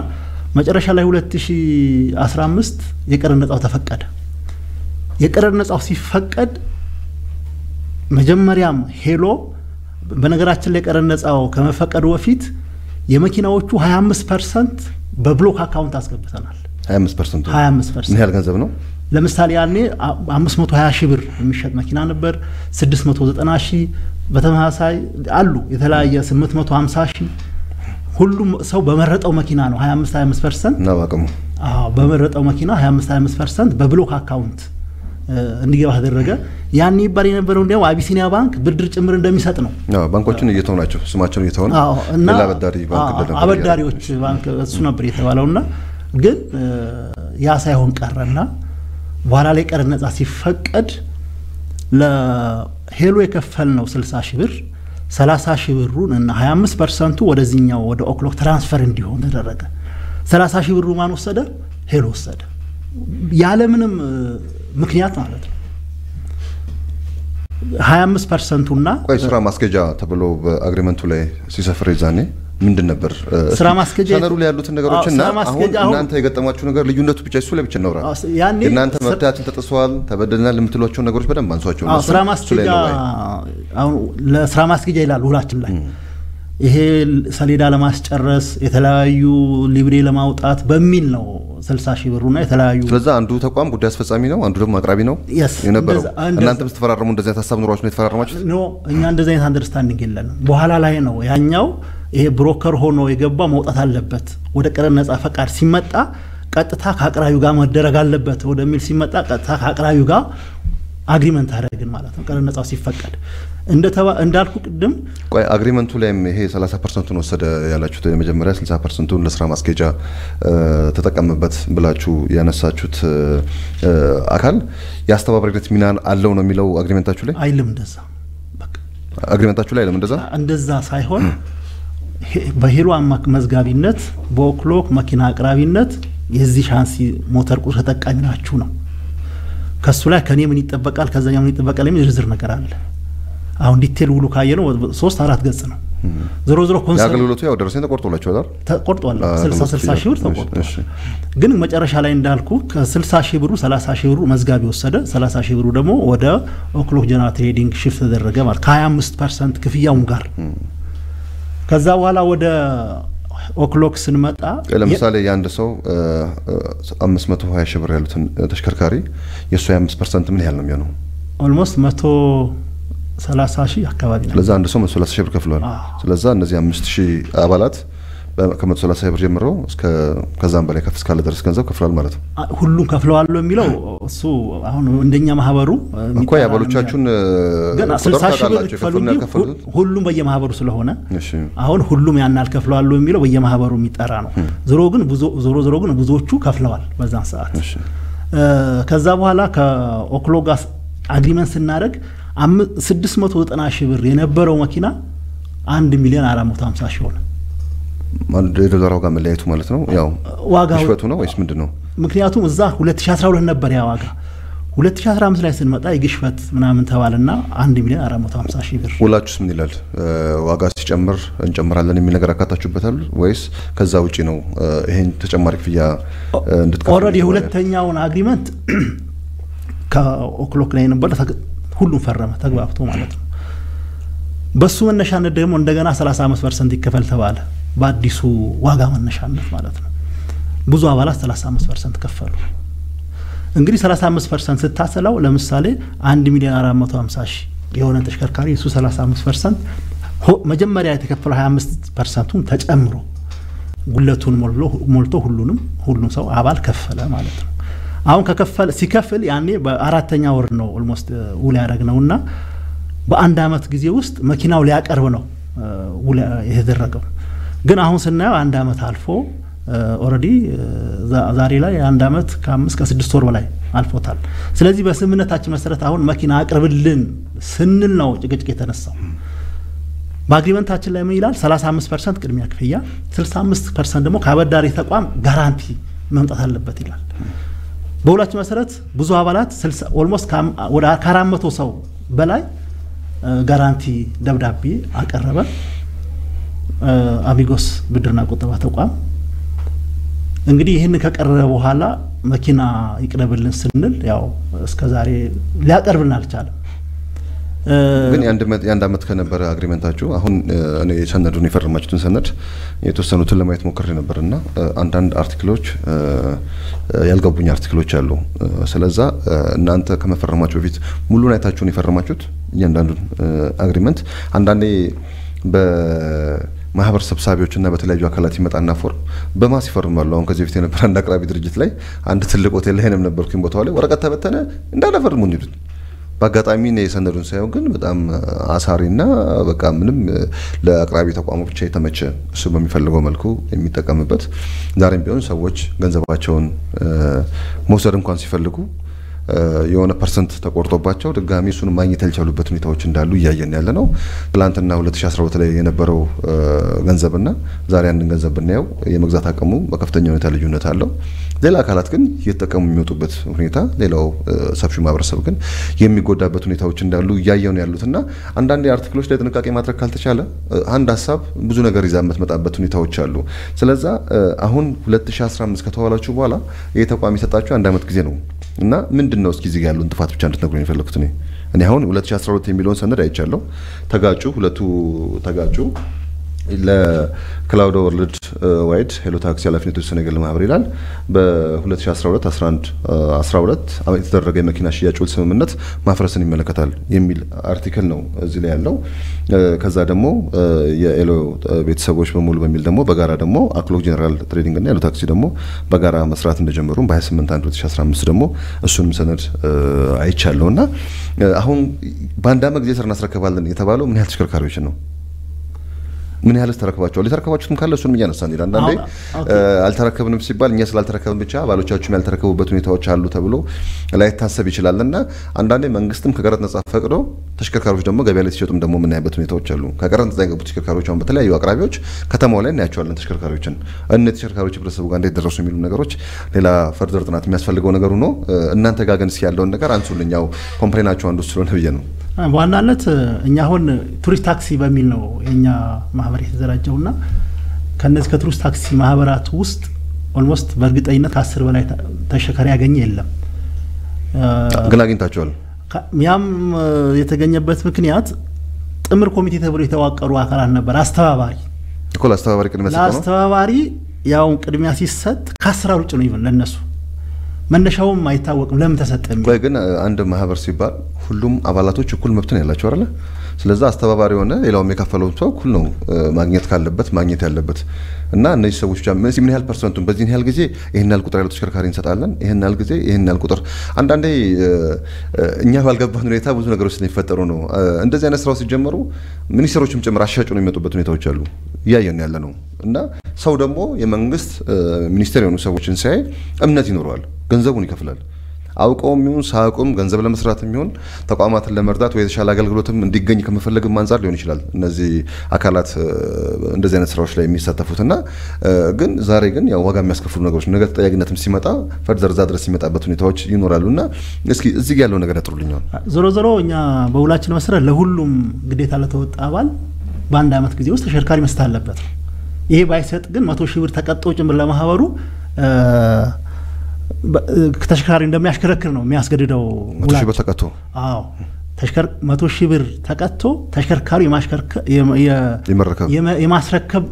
መጨረሻ ላይ 2015 የቀረጥ ነጻው ተፈቀደ። የቀረጥ ነጻው ሲፈቀድ መጀመሪያም ሄሎ በነገራችን ላይ የቀረጥ ነጻው ከመፈቀዱ በፊት የመኪናዎቹ 25 percent በ block account አስገብተናል። 25 percent 25 percent ምን ያህል ገንዘብ ነው? ለምሳሌ ያኔ አ- 520 ሺህ ብር የሚሸጥ መኪና ነበር። 690 ሺህ በተመሳሳይ አሉ የተለያየ 850 ሺህ ሁሉም ሰው በመረጠው መኪና ነው 25 25 percent እና በአቅሙ አዎ በመረጠው መኪና 25 25 percent በ block account እንዲገባ ተደረገ። ያን ይባል የነበረው እንዲያው አቢሲኒያ ባንክ ብድር ጭምር እንደሚሰጥ ነው። አዎ፣ ባንኮችን እየተው ናቸው ስማቸውን እየተው ነው። እና አበዳሪዎች ባንክ እሱ ነበር የተባለውና ግን እ፣ ያ ሳይሆን ቀረና በኋላ ላይ ቀረጥ ነጻ ሲፈቀድ ለሄሎ የከፈል ነው 60 ሺህ ብር 30 ሺህ ብሩን እና 25 percentኡ ወደዚህኛው ወደ ኦክሎክ transfer እንዲሆን ተደረገ። 30 ሺህ ብሩ ማን ወሰደ? ሄሎ ወሰደ። ያለምንም ምክንያት ማለት ነው። 25 percentኡና ቆይ ስራ ማስኬጃ ተብሎ በ agreementኡ ላይ ሲሰፍር የዛኔ ምንድን ነበር ስራ ማስኬጃ ሰነዱ ላይ ያሉትን ነገሮች እና አሁን እናንተ የገጠማችሁ ነገር ልዩነቱ ብቻ እሱ ላይ ብቻ እናውራ። አዎ፣ ስ- ያኔ የእናንተ ስር- መብታችን ተጥሰዋል ተበደልናል የምትሏቸውን ነገሮች በደንብ አንሷቸው። ስራ ማስኬጃ? አሁን ለስራ ማስኬጃ ይላል ውላችን ላይ ይሄ ሰሌዳ ለማስጨረስ የተለያዩ ሊብሬ ለማውጣት በሚል ነው 60 ሺህ ብሩና የተለያዩ ስለዛ አንዱ ተቋም ጉዳይ አስፈጻሚ ነው፣ አንዱ ደግሞ አቅራቢ ነው የነበረው። እናንተም ስትፈራረሙ እንደዚህ አይነት ሀሳብ ኑሯችሁ ነው የተፈራረማችሁት? no እኛ እንደዚህ አይነት understanding የለንም። በኋላ ላይ ነው ያኛው ይሄ broker ሆኖ የገባ መውጣት አለበት። ወደ ቀረጥ ነጻ ፈቃድ ሲመጣ ቀጥታ ከአቅራቢው ጋር መደረግ አለበት ወደሚል ሲመጣ ቀጥታ ከአቅራቢው ጋር agreement አደረግን ማለት ነው። ቀረጥ ነጻው ሲፈቀድ እንዳልኩ ቅድም ቆይ agreementኡ ላይም ይሄ 30 percentኡን ወሰደ ያላችሁት የመጀመሪያ 60 percentኡን ለስራ ማስኬጃ ተጠቀምበት ብላችሁ ያነሳችሁት አካል የአስተባባሪነት ሚና አለው ነው የሚለው agreementኣችሁ ላይ? አይልም እንደዛ በቃ agreementኣችሁ ላይ አይደለም እንደዛ? እንደዛ ሳይሆን አማክ መዝጋቢነት በኦክሎክ መኪና አቅራቢነት የዚህ ሻንሲ ሞተር ቁጥር ተጠቃሚ ናችሁ ነው። ከሱ ላይ ከኔ ምን ይጠበቃል ከዛኛው ምን ይጠበቃል የሚል ዝርዝር ነገር አለ። አሁን detail ውሉ ካየ ነው ሶስት አራት ገጽ ነው። ዞሮ ዞሮ concernኡን የአገልግሎቱ ያው ደረሰኝ ተቆርጦላችኋል? ተቆርጧል። አ- 60 ደሞዝ 60 ሺህ ብር ተቆርጧል። ግን መጨረሻ ላይ እንዳልኩ ከ60 ሺህ ብሩ 30 ሺህ ብሩ መዝጋቢ ወሰደ። 30 ሺህ ብሩ ደግሞ ወደ ኦክሎክ ጀነራል ትሬዲንግ shift ተደረገ ማለት ከ25 percent ክፍያውን ጋር ከዛ በኋላ ወደ ኦክሎክ ስንመጣ ለምሳሌ የአንድ ሰው እ፣ እ፣ 520 ሺህ ብር ያሉትን ተሽከርካሪ የእሱ 25 percent ምን ያህል ነው የሚሆነው? almost መቶ ሰላሳ ሺህ አካባቢ ነው። ስለዛ አንድ ሰው 130 ሺህ ብር ከፍሏል። ስለዛ እነዚህ 5 ሺህ አባላት ከ130 ሺህ ብር ጀምሮ እስከ ከዛም በላይ ከፍ እስካለ ድረስ ገንዘብ ከፍሏል ማለት ነው። ሁሉም ከፍለዋል የሚለው እሱ አሁን እንደኛ ማህበሩ እኮ የአባሎቻችሁን እ፣ ግን ቁጥር 60 ሺህ ብር ታውቃላችሁ፣ ክፈሉ የከፈሉና እንጂ ያልከፈሉት? ሁ- ሁሉም በየማህበሩ ስለሆነ አሁን ሁሉም ያን አልከፍለዋል የሚለው በየማህበሩ የሚጠራ ነው። ዞሮ ግን ዞሮ ዞሮ ግን ብዙዎቹ ከፍለዋል በዛን ሰዓት። ከዛ በኋላ ከኦክሎ ጋር agreement ስናደርግ 690 ሺህ ብር የነበረው መኪና አንድ ሚሊዮን 450 ሺህ ሆነ አንድ የዶላር ዋጋ መለያየቱ ማለት ነው። ያው ዋጋው ግሽበቱ ነው ወይስ ምንድን ነው? ምክንያቱም እዛ 2012 ነበር ያ ዋጋ 2015 ላይ ስንመጣ የግሽበት ምናምን ተባለና 1 ሚሊዮን 450 ሺህ ብር ውላችሁስ ምን ይላል? ዋጋ ሲጨምር እንጨምራለን የሚል ነገር አካታችሁበታል ወይስ ከዛ ውጪ ነው ይሄን ተጨማሪ ክፍያ እንድትከፍሉ already? የሁለተኛውን agreement ከኦክሎክ ላይ ተግ- ሁሉም ፈረመ ተግባብቶ ማለት ነው። በሱ መነሻነት ደግሞ እንደገና 35 percent ይከፈል ተባለ። በአዲሱ ዋጋ መነሻነት ማለት ነው። ብዙ አባላት 35 percent ከፈሉ። እንግዲህ 35 percent ስታሰላው ለምሳሌ 1 ሚሊዮን 450 ሺህ የሆነ ተሽከርካሪ እሱ 35 percent መጀመሪያ የተከፈለው 25 percent ኡን ተጨምሮ ጉድለቱን ሞልቶ ሁሉንም ሁሉም ሰው አባል ከፈለ ማለት ነው። አሁን ከከፈለ ሲከፍል ያኔ በአራተኛ ወር ነው almost ውል ያደረግነው እና በአንድ አመት ጊዜ ውስጥ መኪናው ሊያቀርብ ነው የተደረገው። ግን አሁን ስናየው አንድ አመት አልፎ already ዛሬ ላይ አንድ አመት ከአምስት ከስድስት ወር በላይ አልፎታል። ስለዚህ በስምምነታችን መሰረት አሁን መኪና አቅርብልን ስንል ነው ጭቅጭቅ የተነሳው። በ agreement አችን ላይ ምን ይላል? 35 percent ቅድሚያ ክፍያ፣ 65 percent ደግሞ ከአበዳሪ ተቋም guarantee መምጣት አለበት ይላል። በውላችን መሰረት ብዙ አባላት almost ከአራት መቶ ሰው በላይ guarantee ደብዳቤ አቀረበ። አሚጎስ ብድርና ቁጠባ ተቋም እንግዲህ ይህን ከቀረበ በኋላ መኪና ይቅረብልን ስንል ያው እስከ ዛሬ ሊያቀርብልን አልቻለም። ግን የአንድ አመት ከነበረ agreement አችሁ አሁን እኔ ሰነዱን የፈረማችሁትን ሰነድ የተወሰኑትን ለማየት ሞክሬ ነበር እና አንዳንድ article ኦች ያልገቡኝ article ኦች አሉ። ስለዛ እናንተ ከመፈረማችሁ በፊት ሙሉን አይታችሁን የፈረማችሁት እያንዳንዱን agreement አንዳንዴ በማህበር ሰብሳቢዎችና በተለያዩ አካላት ይመጣና form በ mass ይፈርማሉ። አሁን ከዚህ በፊት የነበረ አንድ አቅራቢ ድርጅት ላይ አንድ ትልቅ ሆቴል ላይ ነበርኩኝ። ቦታው ላይ ወረቀት ተበተነ እንዳለ ፈርሙ እንዲሉት በአጋጣሚ እኔ የሰነዱን ሳየው ግን በጣም አሳሪና በቃ ምንም ለአቅራቢ ተቋሙ ብቻ የተመቸ እሱ በሚፈልገው መልኩ የሚጠቀምበት ዛሬም ቢሆን ሰዎች ገንዘባቸውን መውሰድ እንኳን ሲፈልጉ የሆነ percent ተቆርጦባቸው ድጋሚ እሱን ማግኘት ያልቻሉበት ሁኔታዎች እንዳሉ እያየን ያለ ነው። ትላንትና 2012 ላይ የነበረው ገንዘብና ዛሬ ያንን ገንዘብ ብናየው የመግዛት አቅሙ በከፍተኛ ሁኔታ ልዩነት አለው። ሌላ አካላት ግን እየተጠቀሙ የሚወጡበት ሁኔታ፣ ሌላው ሰፊው ማህበረሰብ ግን የሚጎዳበት ሁኔታዎች እንዳሉ እያየው ነው ያሉት እና አንዳንድ አርቲክሎች ላይ ጥንቃቄ ማድረግ ካልተቻለ አንድ ሀሳብ ብዙ ነገር ይዛ የምትመጣበት ሁኔታዎች አሉ። ስለዛ አሁን 2015 ከተዋላችሁ በኋላ ይህ ተቋም የሰጣችሁ አንድ አመት ጊዜ ነው እና ምንድን ነው እስኪ እዚህ ያለውን ጥፋት ብቻ እንድትነግሩኝ የፈለኩት እኔ እኔ አሁን 2012 የሚለውን ሰነድ አይቻለሁ። ተጋጩ፣ ሁለቱ ተጋጩ። ለክላውድ ወርልድ ዋይድ ሄሎ ታክሲ ኃላፊነት የተወሰነ የግል ማህበር ይላል። በ2012 11 12 የተደረገ የመኪና ሽያጭ ውል ስምምነት ማፍረስን ይመለከታል የሚል article ነው እዚህ ላይ ያለው። ከዛ ደግሞ የሄሎ ቤተሰቦች በሙሉ በሚል ደግሞ በጋራ ደግሞ አክሎግ ጄኔራል ትሬዲንግ እና ሄሎ ታክሲ ደግሞ በጋራ መስራት እንደጀመሩ በ28 1 2015 ደግሞ እሱንም ሰነድ አይቻለሁ እና አሁን በአንድ አመት ጊዜ ስር እናስረከባለን የተባለው ምን ያህል ተሽከርካሪዎችን ነው? ምን ያህልስ ተረክባቸዋል? የተረከባችሁትም ካለ እሱንም እያነሳ እንሂድ። አንዳንዴ አልተረከብንም ሲባል እኛ ስላልተረከብን ብቻ አባሎቻችሁም ያልተረከቡበት ሁኔታዎች አሉ ተብሎ ላይታሰብ ይችላል እና አንዳንዴ መንግስትም ከቀረጥ ነጻ ፈቅዶ ተሽከርካሪዎች ደግሞ ገበያ ላይ ሲሸጡም ደግሞ የምናይበት ሁኔታዎች አሉ። ከቀረጥ ነጻ የገቡ ተሽከርካሪዎች አሁን በተለያዩ አቅራቢዎች ከተማው ላይ እናያቸዋለን። ተሽከርካሪዎችን እነ ተሽከርካሪዎች ህብረተሰቡ ጋር እንዴት ደረሱ የሚሉ ነገሮች ሌላ further ጥናት የሚያስፈልገው ነገሩ ነው። እናንተ ጋር ግን እስኪ ያለውን ነገር አንሱልኝ። ያው complain አችሁ አንዱ ስለሆነ ብዬ ነው። በዋናነት እኛ አሁን ቱሪስት ታክሲ በሚል ነው የኛ ማህበር የተደራጀው እና ከነዚህ ከቱሪስት ታክሲ ማህበራት ውስጥ almost በእርግጠኝነት ከአስር በላይ ተሽከርካሪ ያገኘ የለም። ግን አግኝታችኋል? ያም የተገኘበት ምክንያት ጥምር ኮሚቴ ተብሎ የተዋቀሩ አካላት ነበር። አስተባባሪ እኮ ለአስተባባሪ ቅድሚያ ለአስተባባሪ ያው ቅድሚያ ሲሰጥ ከአሰራር ውጭ ነው ይሁን ለእነሱ መነሻውም አይታወቅም ለምን ተሰጠ ግን አንድ ማህበር ሲባል ሁሉም አባላቶች እኩል መብት ነው ያላቸው አይደለ? ስለዛ አስተባባሪ የሆነ ሌላውም የከፈለውን ሰው እኩል ነው ማግኘት ካለበት ማግኘት ያለበት እና እነዚህ ሰዎች ምን ያህል percent ኡን በዚህን ያህል ጊዜ ይህን ያህል ቁጥር ያለው ተሽከርካሪ እንሰጣለን፣ ይህን ያህል ጊዜ ይህን ያህል ቁጥር። አንዳንዴ እኛ ባልገባን ሁኔታ ብዙ ነገሮች ስለሚፈጠሩ ነው እንደዚህ አይነት ስራው ሲጀመሩ ሚኒስትሮችም ጭምር አሻጩ ነው የሚመጡበት ሁኔታዎች አሉ እያየን ያለ ነው። እና ሰው ደግሞ የመንግስት ሚኒስቴር የሆኑ ሰዎችን ሲያይ እምነት ይኖረዋል፣ ገንዘቡን ይከፍላል። አውቀውም ይሁን ሳያውቁም ገንዘብ ለመስራት የሚሆን ተቋማትን ለመርዳት ወይ የተሻለ አገልግሎትም እንዲገኝ ከመፈለግም አንጻር ሊሆን ይችላል እነዚህ አካላት እንደዚህ አይነት ስራዎች ላይ የሚሳተፉት እና ግን ዛሬ ግን ያው ዋጋ የሚያስከፍሉ ነገሮች ነገ ተጠያቂነትም ሲመጣ ፈርዘር ድረስ የሚመጣበት ሁኔታዎች ይኖራሉ እና እስኪ እዚህ ያለው ነገር ያጥሩልኛል። ዞሮ ዞሮ እኛ በውላችን መሰረት ለሁሉም ግዴታ ለተወጣ አባል በአንድ አመት ጊዜ ውስጥ ተሽከርካሪ መስጠት አለበት ይሄ ባይሰጥ ግን መቶ ሺህ ብር ተቀጦ ጭምር ለማህበሩ ተሽከርካሪ እንደሚያሽከረክር ነው የሚያስገድደው። መቶ ሺህ ብር ተቀጥቶ አዎ መቶ ሺህ ብር ተቀጥቶ ተሽከርካሪ የማስረከብ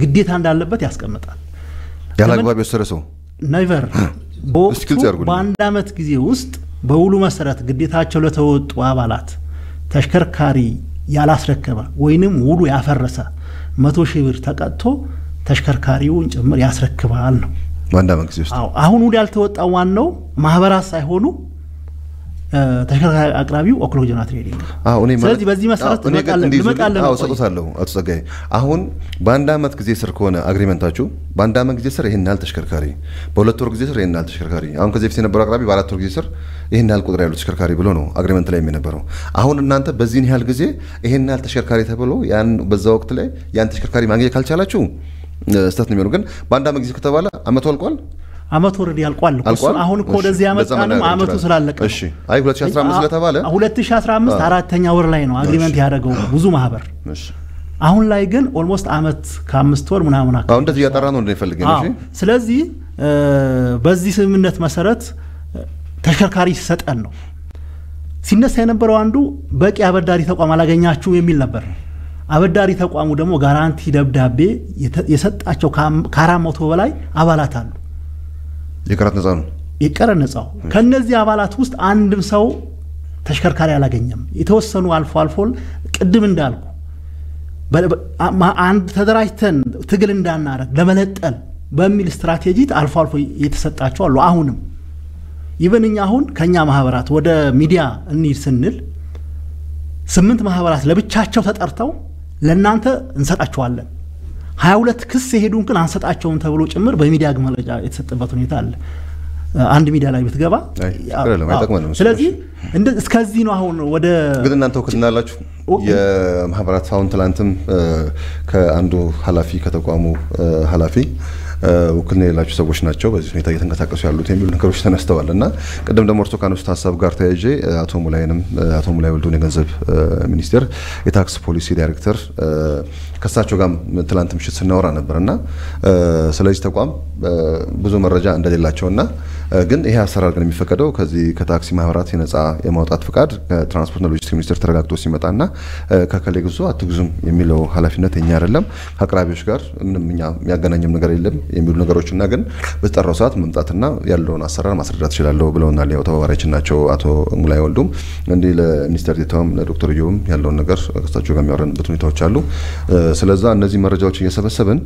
ግዴታ እንዳለበት ያስቀምጣል። ያለ አግባብ የወሰደ ሰው በወቅቱ ያድርጉልኝ። በአንድ ዓመት ጊዜ ውስጥ በውሉ መሰረት ግዴታቸው ለተወጡ አባላት ተሽከርካሪ ያላስረከበ ወይንም ውሉ ያፈረሰ መቶ ሺህ ብር ተቀጥቶ ተሽከርካሪውን ጭምር ያስረክባል ነው። በአንድ ዓመት ጊዜ ውስጥ አሁን ውል ያልተወጣው ዋናው ማህበራት ሳይሆኑ ተሽከርካሪ አቅራቢው ኦክሎ ትሬዲንግ ስለዚህ በዚህ መሰረት እሰጥዎታለሁ አቶ ጸጋዬ። አሁን በአንድ ዓመት ጊዜ ስር ከሆነ agreement አችሁ በአንድ ዓመት ጊዜ ስር ይህን ያህል ተሽከርካሪ፣ በሁለት ወር ጊዜ ስር ይህን ያህል ተሽከርካሪ፣ አሁን ከዚህ በፊት የነበረው አቅራቢ በአራት ወር ጊዜ ስር ይህን ያህል ቁጥር ያለው ተሽከርካሪ ብሎ ነው agreement ላይ የነበረው። አሁን እናንተ በዚህን ያህል ጊዜ ይህን ያህል ተሽከርካሪ ተብሎ ያን በዛ ወቅት ላይ ያን ተሽከርካሪ ማግኘት ካልቻላችሁ እ፣ ስህተት ነው የሚሆነው። ግን በአንድ ዓመት ጊዜ ከተባለ ዓመቱ አልቋል? አመቱ already አልቋል። አሁን እኮ ወደዚህ መናገር አመቱ ስላለቀ እሺ፣ አይ 2015 ስለተባለ? 2015 አራተኛ ወር ላይ ነው agreement ያደረገው ብዙ ማህበር። አሁን ላይ ግን almost አመት ከአምስት ወር ምናምን አካባቢ እንደዚህ እያጠራ ነው እንደሚፈልግ ስለዚህ በዚህ ስምምነት መሰረት ተሽከርካሪ ሲሰጠን ነው። ሲነሳ የነበረው አንዱ በቂ አበዳሪ ተቋም አላገኛችሁ የሚል ነበር። አበዳሪ ተቋሙ ደግሞ guarantee ደብዳቤ የሰጣቸው ከአራት መቶ በላይ አባላት አሉ። የቀረጥ ነፃ ነው። የቀረነጻው ከነዚህ አባላት ውስጥ አንድም ሰው ተሽከርካሪ አላገኘም። የተወሰኑ አልፎ አልፎ ቅድም እንዳልኩ አንድ ተደራጅተን ትግል እንዳናረግ ለመለጠል በሚል ስትራቴጂ አልፎ አልፎ የተሰጣቸው አሉ። አሁንም ይብን እኛ አሁን ከኛ ማህበራት ወደ ሚዲያ እንሂድ ስንል ስምንት ማህበራት ለብቻቸው ተጠርተው ለእናንተ እንሰጣቸዋለን ሀያ ሁለት ክስ የሄዱን ግን አንሰጣቸውም ተብሎ ጭምር በሚዲያ መግለጫ የተሰጠበት ሁኔታ አለ። አንድ ሚዲያ ላይ ብትገባ ስለዚህ እስከዚህ ነው አሁን ወደ ግን እናንተ ውክልና አላችሁ። የማህበራት አሁን ትላንትም ከአንዱ ኃላፊ ከተቋሙ ኃላፊ ውክልና የሌላቸው ሰዎች ናቸው በዚህ ሁኔታ እየተንቀሳቀሱ ያሉት የሚሉ ነገሮች ተነስተዋል። እና ቅድም ደግሞ እርሶ ካነሱት ሀሳብ ጋር ተያይዤ አቶ ሙላይንም አቶ ሙላይ ወልዱን የገንዘብ ሚኒስቴር የታክስ ፖሊሲ ዳይሬክተር ከእሳቸው ጋር ትላንት ምሽት ስናወራ ነበር። እና ስለዚህ ተቋም ብዙ መረጃ እንደሌላቸውና እ፣ ግን ይሄ አሰራር ግን የሚፈቀደው ከዚህ ከታክሲ ማህበራት የነጻ የማውጣት ፍቃድ ከትራንስፖርትና ሎጂስቲክስ ሚኒስቴር ተረጋግጦ ሲመጣና ከከሌ ግዙ አትግዙም የሚለው ኃላፊነት የኛ አይደለም። ከአቅራቢዎች ጋር ምንም እኛ የሚያገናኝም ነገር የለም የሚሉ ነገሮችና ግን በተጠራው ሰዓት መምጣትና ያለውን አሰራር ማስረዳት እችላለሁ ብለውናል። ያው ተባባሪያችን ናቸው አቶ ሙላይ ወልዱም እንዲህ ለሚኒስተር ዴኤታውም ለዶክተር ዮብም ያለውን ነገር ከእሳቸው ጋር የሚያወራንበት ሁኔታዎች አሉ። ስለዛ እነዚህ መረጃዎች እየሰበሰብን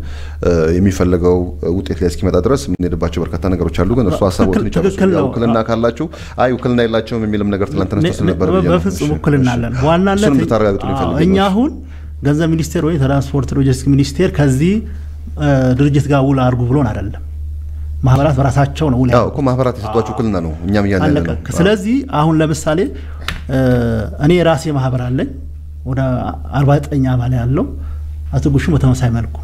የሚፈለገው ውጤት ላይ እስኪመጣ ድረስ የምንሄድባቸው በርካታ ነገሮች አሉ። ግን እርሱ ሀሳቦትን ትክክል- ይጨርሱ። ውክልና ካላችሁ አይ ውክልና የላቸውም የሚልም ነገር ትላንት ተነስቶ ስለነበር በፍጹም ውክልና አለን። የፈለግነው። እኛ አሁን ገንዘብ ሚኒስቴር ወይ ትራንስፖርት ሎጂስቲክስ ሚኒስቴር ከዚህ ድርጅት ጋር ውል አድርጉ ብሎን አይደለም። ማህበራት በራሳቸው ነው ውል እኮ ማህበራት የሰጧችሁ ውክልና ነው እኛም እያልን ያለ አለቀ። ነው። ስለዚህ አሁን ለምሳሌ እኔ የራሴ ማህበር አለኝ ወደ 49 አባል ያለው አቶ ጉሹ በተመሳይ መልኩ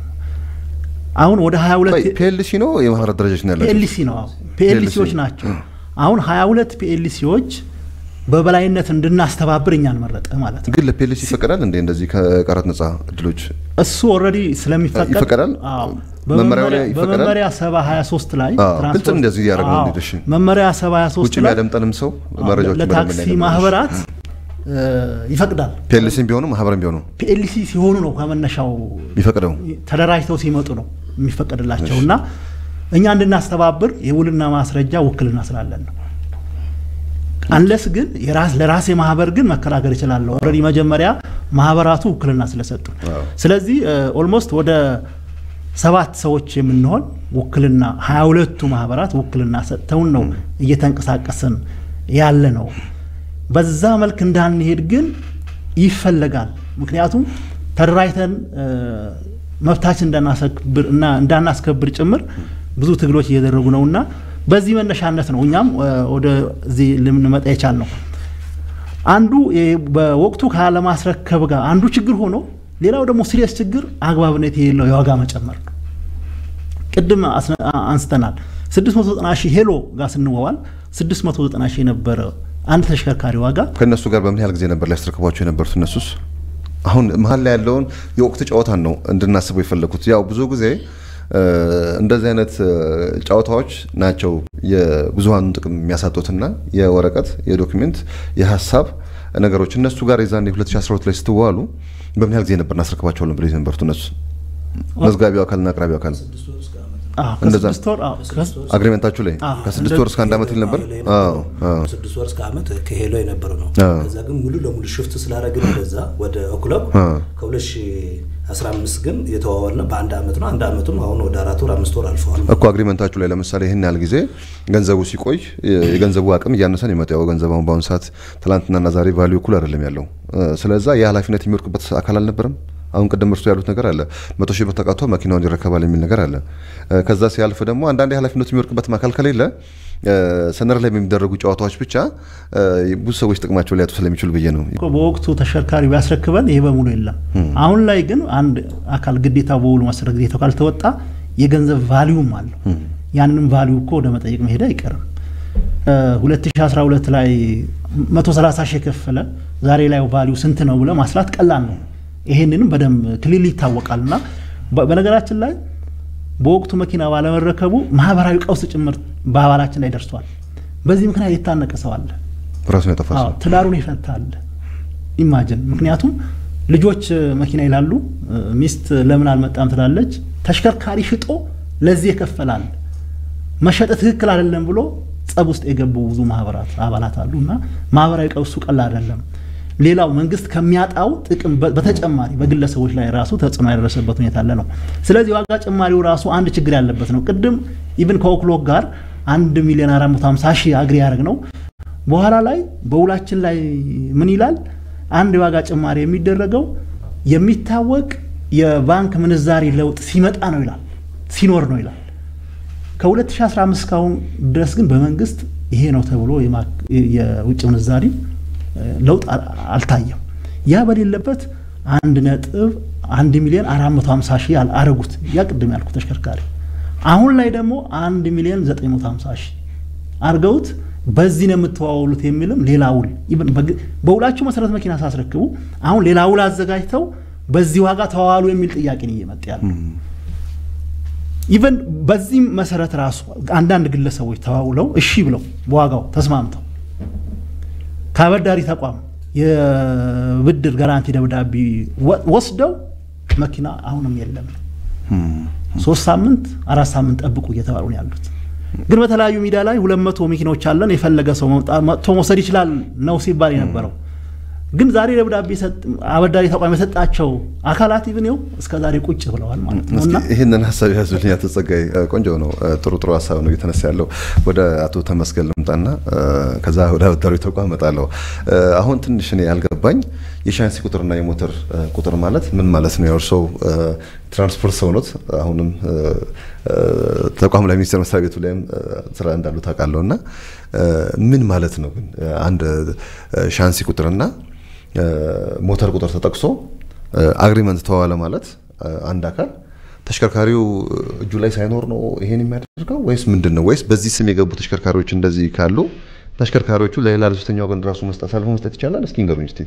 አሁን ወደ 22 PLC ነው የማህበራት ደረጃዎች ነው ያላቸው። PLC ነው PLC ዎች ናቸው። አሁን 22 PLC ዎች በበላይነት እንድናስተባብር እኛን መረጠ ማለት ነው። ግን ለ PLC ይፈቀዳል እንዴ እንደዚህ ከቀረጥ ነጻ እድሎች እሱ already ስለሚፈቀድ ይፈቀዳል? በመመሪያ 7023 ላይ ግልጽ እንደዚህ እያደረግን ነው እሺ። መመሪያ ውጭ 723 ላይ የሚያደምጠንም ሰው መረጃዎች ለታክሲ ማህበራት ይፈቅዳል። PLC ም ቢሆኑ ማህበርም ቢሆኑ PLC ሲሆኑ ነው ከመነሻው ቢፈቅደው ተደራጅተው ሲመጡ ነው የሚፈቀድላቸው እና እኛ እንድናስተባብር የውልና ማስረጃ ውክልና ስላለን ነው። unless ግን የራስ ለራሴ ማህበር ግን መከራከር ይችላለሁ። already መጀመሪያ ማህበራቱ ውክልና ስለሰጡ፣ ስለዚህ almost ወደ ሰባት ሰዎች የምንሆን ውክልና ሀያ ሁለቱ ማህበራት ውክልና ሰጥተውን ነው እየተንቀሳቀስን ያለ ነው። በዛ መልክ እንዳንሄድ ግን ይፈለጋል። ምክንያቱም ተደራጅተን መብታችን እንዳናስከብር እና እንዳናስከብር ጭምር ብዙ ትግሎች እየደረጉ ነውና በዚህ መነሻነት ነው እኛም ወደዚህ ልንመጣ የቻል ነው። አንዱ በወቅቱ ካለማስረከብ ጋር አንዱ ችግር ሆኖ ሌላው ደግሞ serious ችግር አግባብነት የሌለው የዋጋ መጨመር ቅድም አንስተናል 690 ሺህ ሄሎ ጋር ስንዋዋል 690 ሺህ የነበረ አንድ ተሽከርካሪ ዋጋ ከእነሱ ጋር በምን ያህል ጊዜ ነበር ሊያስረክቧቸው የነበሩት እነሱስ? አሁን መሀል ላይ ያለውን የወቅት ጨዋታን ነው እንድናስበው የፈለኩት። ያው ብዙ ጊዜ እንደዚህ አይነት ጨዋታዎች ናቸው የብዙሀኑን ጥቅም የሚያሳጡትና የወረቀት የ document የሀሳብ ነገሮች እነሱ ጋር የዛኔ 2012 ላይ ስትዋዋሉ በምን ያህል ጊዜ ነበር እናስረክባቸዋለን ብለው የነበሩት እነሱ? መዝጋቢው አካልና አቅራቢው አካል ከስድስት ወር agreement ታችሁ ላይ ከስድስት ወር እስከ አንድ ዓመት ይል ነበር። አዎ አዎ ስድስት ወር እስከ ዓመት ከሄሎ የነበረ ነው። አዎ። ከዛ ግን ሙሉ ለሙሉ shift ስላደረግን ወደዛ ወደ ኦክሎክ አዎ። ከ2015 ግን የተዋዋልነው በአንድ ዓመት ነው። አንድ ዓመቱም አሁን ወደ አራት ወር አምስት ወር አልፈዋል። እኮ agreement ታችሁ ላይ ለምሳሌ ይህን ያህል ጊዜ ገንዘቡ ሲቆይ የገንዘቡ አቅም እያነሰን የመጣው ገንዘብ አሁን በአሁኑ ሰዓት ትላንትናና ዛሬ value እኩል አይደለም ያለው። ስለዛ የኃላፊነት የሚወድቅበት አካል አልነበረም። አሁን ቅድም እርሱ ያሉት ነገር አለ። መቶ ሺህ ብር ተቀጥቶ መኪናውን ይረከባል የሚል ነገር አለ። ከዛ ሲያልፍ ደግሞ አንዳንድ የኃላፊነቱ የሚወድቅበት አካል ከሌለ ሰነድ ላይ በሚደረጉ ጨዋታዎች ብቻ ብዙ ሰዎች ጥቅማቸው ሊያጡ ስለሚችሉ ብዬ ነው። እኮ በወቅቱ ተሽከርካሪ ቢያስረክበን ይሄ በሙሉ የለም። አሁን ላይ ግን አንድ አካል ግዴታ በውሉ መሰረት ግዴታው ካልተወጣ የገንዘብ value ም አለው። ያንንም value እኮ ወደ መጠየቅ መሄድ አይቀርም። 2012 ላይ 130 ሺህ የከፈለ ዛሬ ላይ value ስንት ነው ብለ ማስላት ቀላል ነው። ይሄንንም በደንብ clear ይታወቃል። እና በነገራችን ላይ በወቅቱ መኪና ባለመረከቡ ማህበራዊ ቀውስ ጭምር በአባላችን ላይ ደርሷል። በዚህ ምክንያት የታነቀ ሰው አለ፣ ራሱን ያጠፋ ሰው ትዳሩን ይፈታል። ኢማጅን ምክንያቱም ልጆች መኪና ይላሉ፣ ሚስት ለምን አልመጣም ትላለች። ተሽከርካሪ ሽጦ ለዚህ ይከፈላል። መሸጥ ትክክል አይደለም ብሎ ጸብ ውስጥ የገቡ ብዙ ማህበራት አባላት አሉ እና ማህበራዊ ቀውሱ ቀላል አይደለም። ሌላው መንግስት ከሚያጣው ጥቅም በተጨማሪ በግለሰቦች ላይ ራሱ ተጽዕኖ ያደረሰበት ሁኔታ አለ ነው። ስለዚህ ዋጋ ጭማሪው ራሱ አንድ ችግር ያለበት ነው። ቅድም even ከኦክሎክ ጋር አንድ ሚሊዮን አራት መቶ ሀምሳ ሺህ agree ያደርግ ነው። በኋላ ላይ በውላችን ላይ ምን ይላል? አንድ የዋጋ ጭማሪ የሚደረገው የሚታወቅ የባንክ ምንዛሪ ለውጥ ሲመጣ ነው ይላል፣ ሲኖር ነው ይላል። ከ2015 እስካሁን ድረስ ግን በመንግስት ይሄ ነው ተብሎ የውጭ ምንዛሪ ለውጥ አልታየም። ያ በሌለበት አንድ ነጥብ አንድ ሚሊዮን አራት መቶ ሀምሳ ሺህ አረጉት። ያ ቅድም ያልኩ ተሽከርካሪ አሁን ላይ ደግሞ አንድ ሚሊዮን ዘጠኝ መቶ ሀምሳ ሺህ አርገውት በዚህ ነው የምትዋዋሉት የሚልም ሌላ ውል በውላችሁ መሰረት መኪና ሳስረክቡ አሁን ሌላ ውል አዘጋጅተው በዚህ ዋጋ ተዋዋሉ የሚል ጥያቄ ነው እየመጣ ያለ። even በዚህም መሰረት ራሱ አንዳንድ ግለሰቦች ተዋውለው እሺ ብለው በዋጋው ተስማምተው ከአበዳሪ ተቋም የብድር ጋራንቲ ደብዳቤ ወስደው መኪና አሁንም የለም። ሶስት ሳምንት አራት ሳምንት ጠብቁ እየተባሉ ነው ያሉት። ግን በተለያዩ ሚዲያ ላይ ሁለት መቶ መኪናዎች አለን የፈለገ ሰው መጥቶ መውሰድ ይችላል ነው ሲባል የነበረው። ግን ዛሬ ደብዳቤ አበዳሪ ተቋም የሰጣቸው አካላት ይብን ው እስከ ዛሬ ቁጭ ብለዋል ማለት ነው። እና ይህንን ሀሳብ ያዙልኝ አቶ ጸጋይ፣ ቆንጆ ነው። ጥሩ ጥሩ ሀሳብ ነው እየተነሳ ያለው። ወደ አቶ ተመስገን ልምጣና ከዛ ወደ አበዳሪ ተቋም እመጣለሁ። አሁን ትንሽ እኔ ያልገባኝ የሻንሲ ቁጥርና የሞተር ቁጥር ማለት ምን ማለት ነው? የእርስዎ ትራንስፖርት ሰው ኖት። አሁንም ተቋም ላይ ሚኒስቴር መስሪያ ቤቱ ላይም ስራ እንዳሉ ታውቃለሁ። እና ምን ማለት ነው ግን አንድ ሻንሲ ቁጥርና ሞተር ቁጥር ተጠቅሶ agreement ተዋዋለ ማለት አንድ አካል ተሽከርካሪው እጁ ላይ ሳይኖር ነው ይሄን የሚያደርገው ወይስ ምንድን ነው? ወይስ በዚህ ስም የገቡ ተሽከርካሪዎች እንደዚህ ካሉ ተሽከርካሪዎቹ ለሌላ ለሶስተኛ ወገን ራሱ መስጠት አልፎ መስጠት ይቻላል? እስኪ ንገሩኝ እስቲ።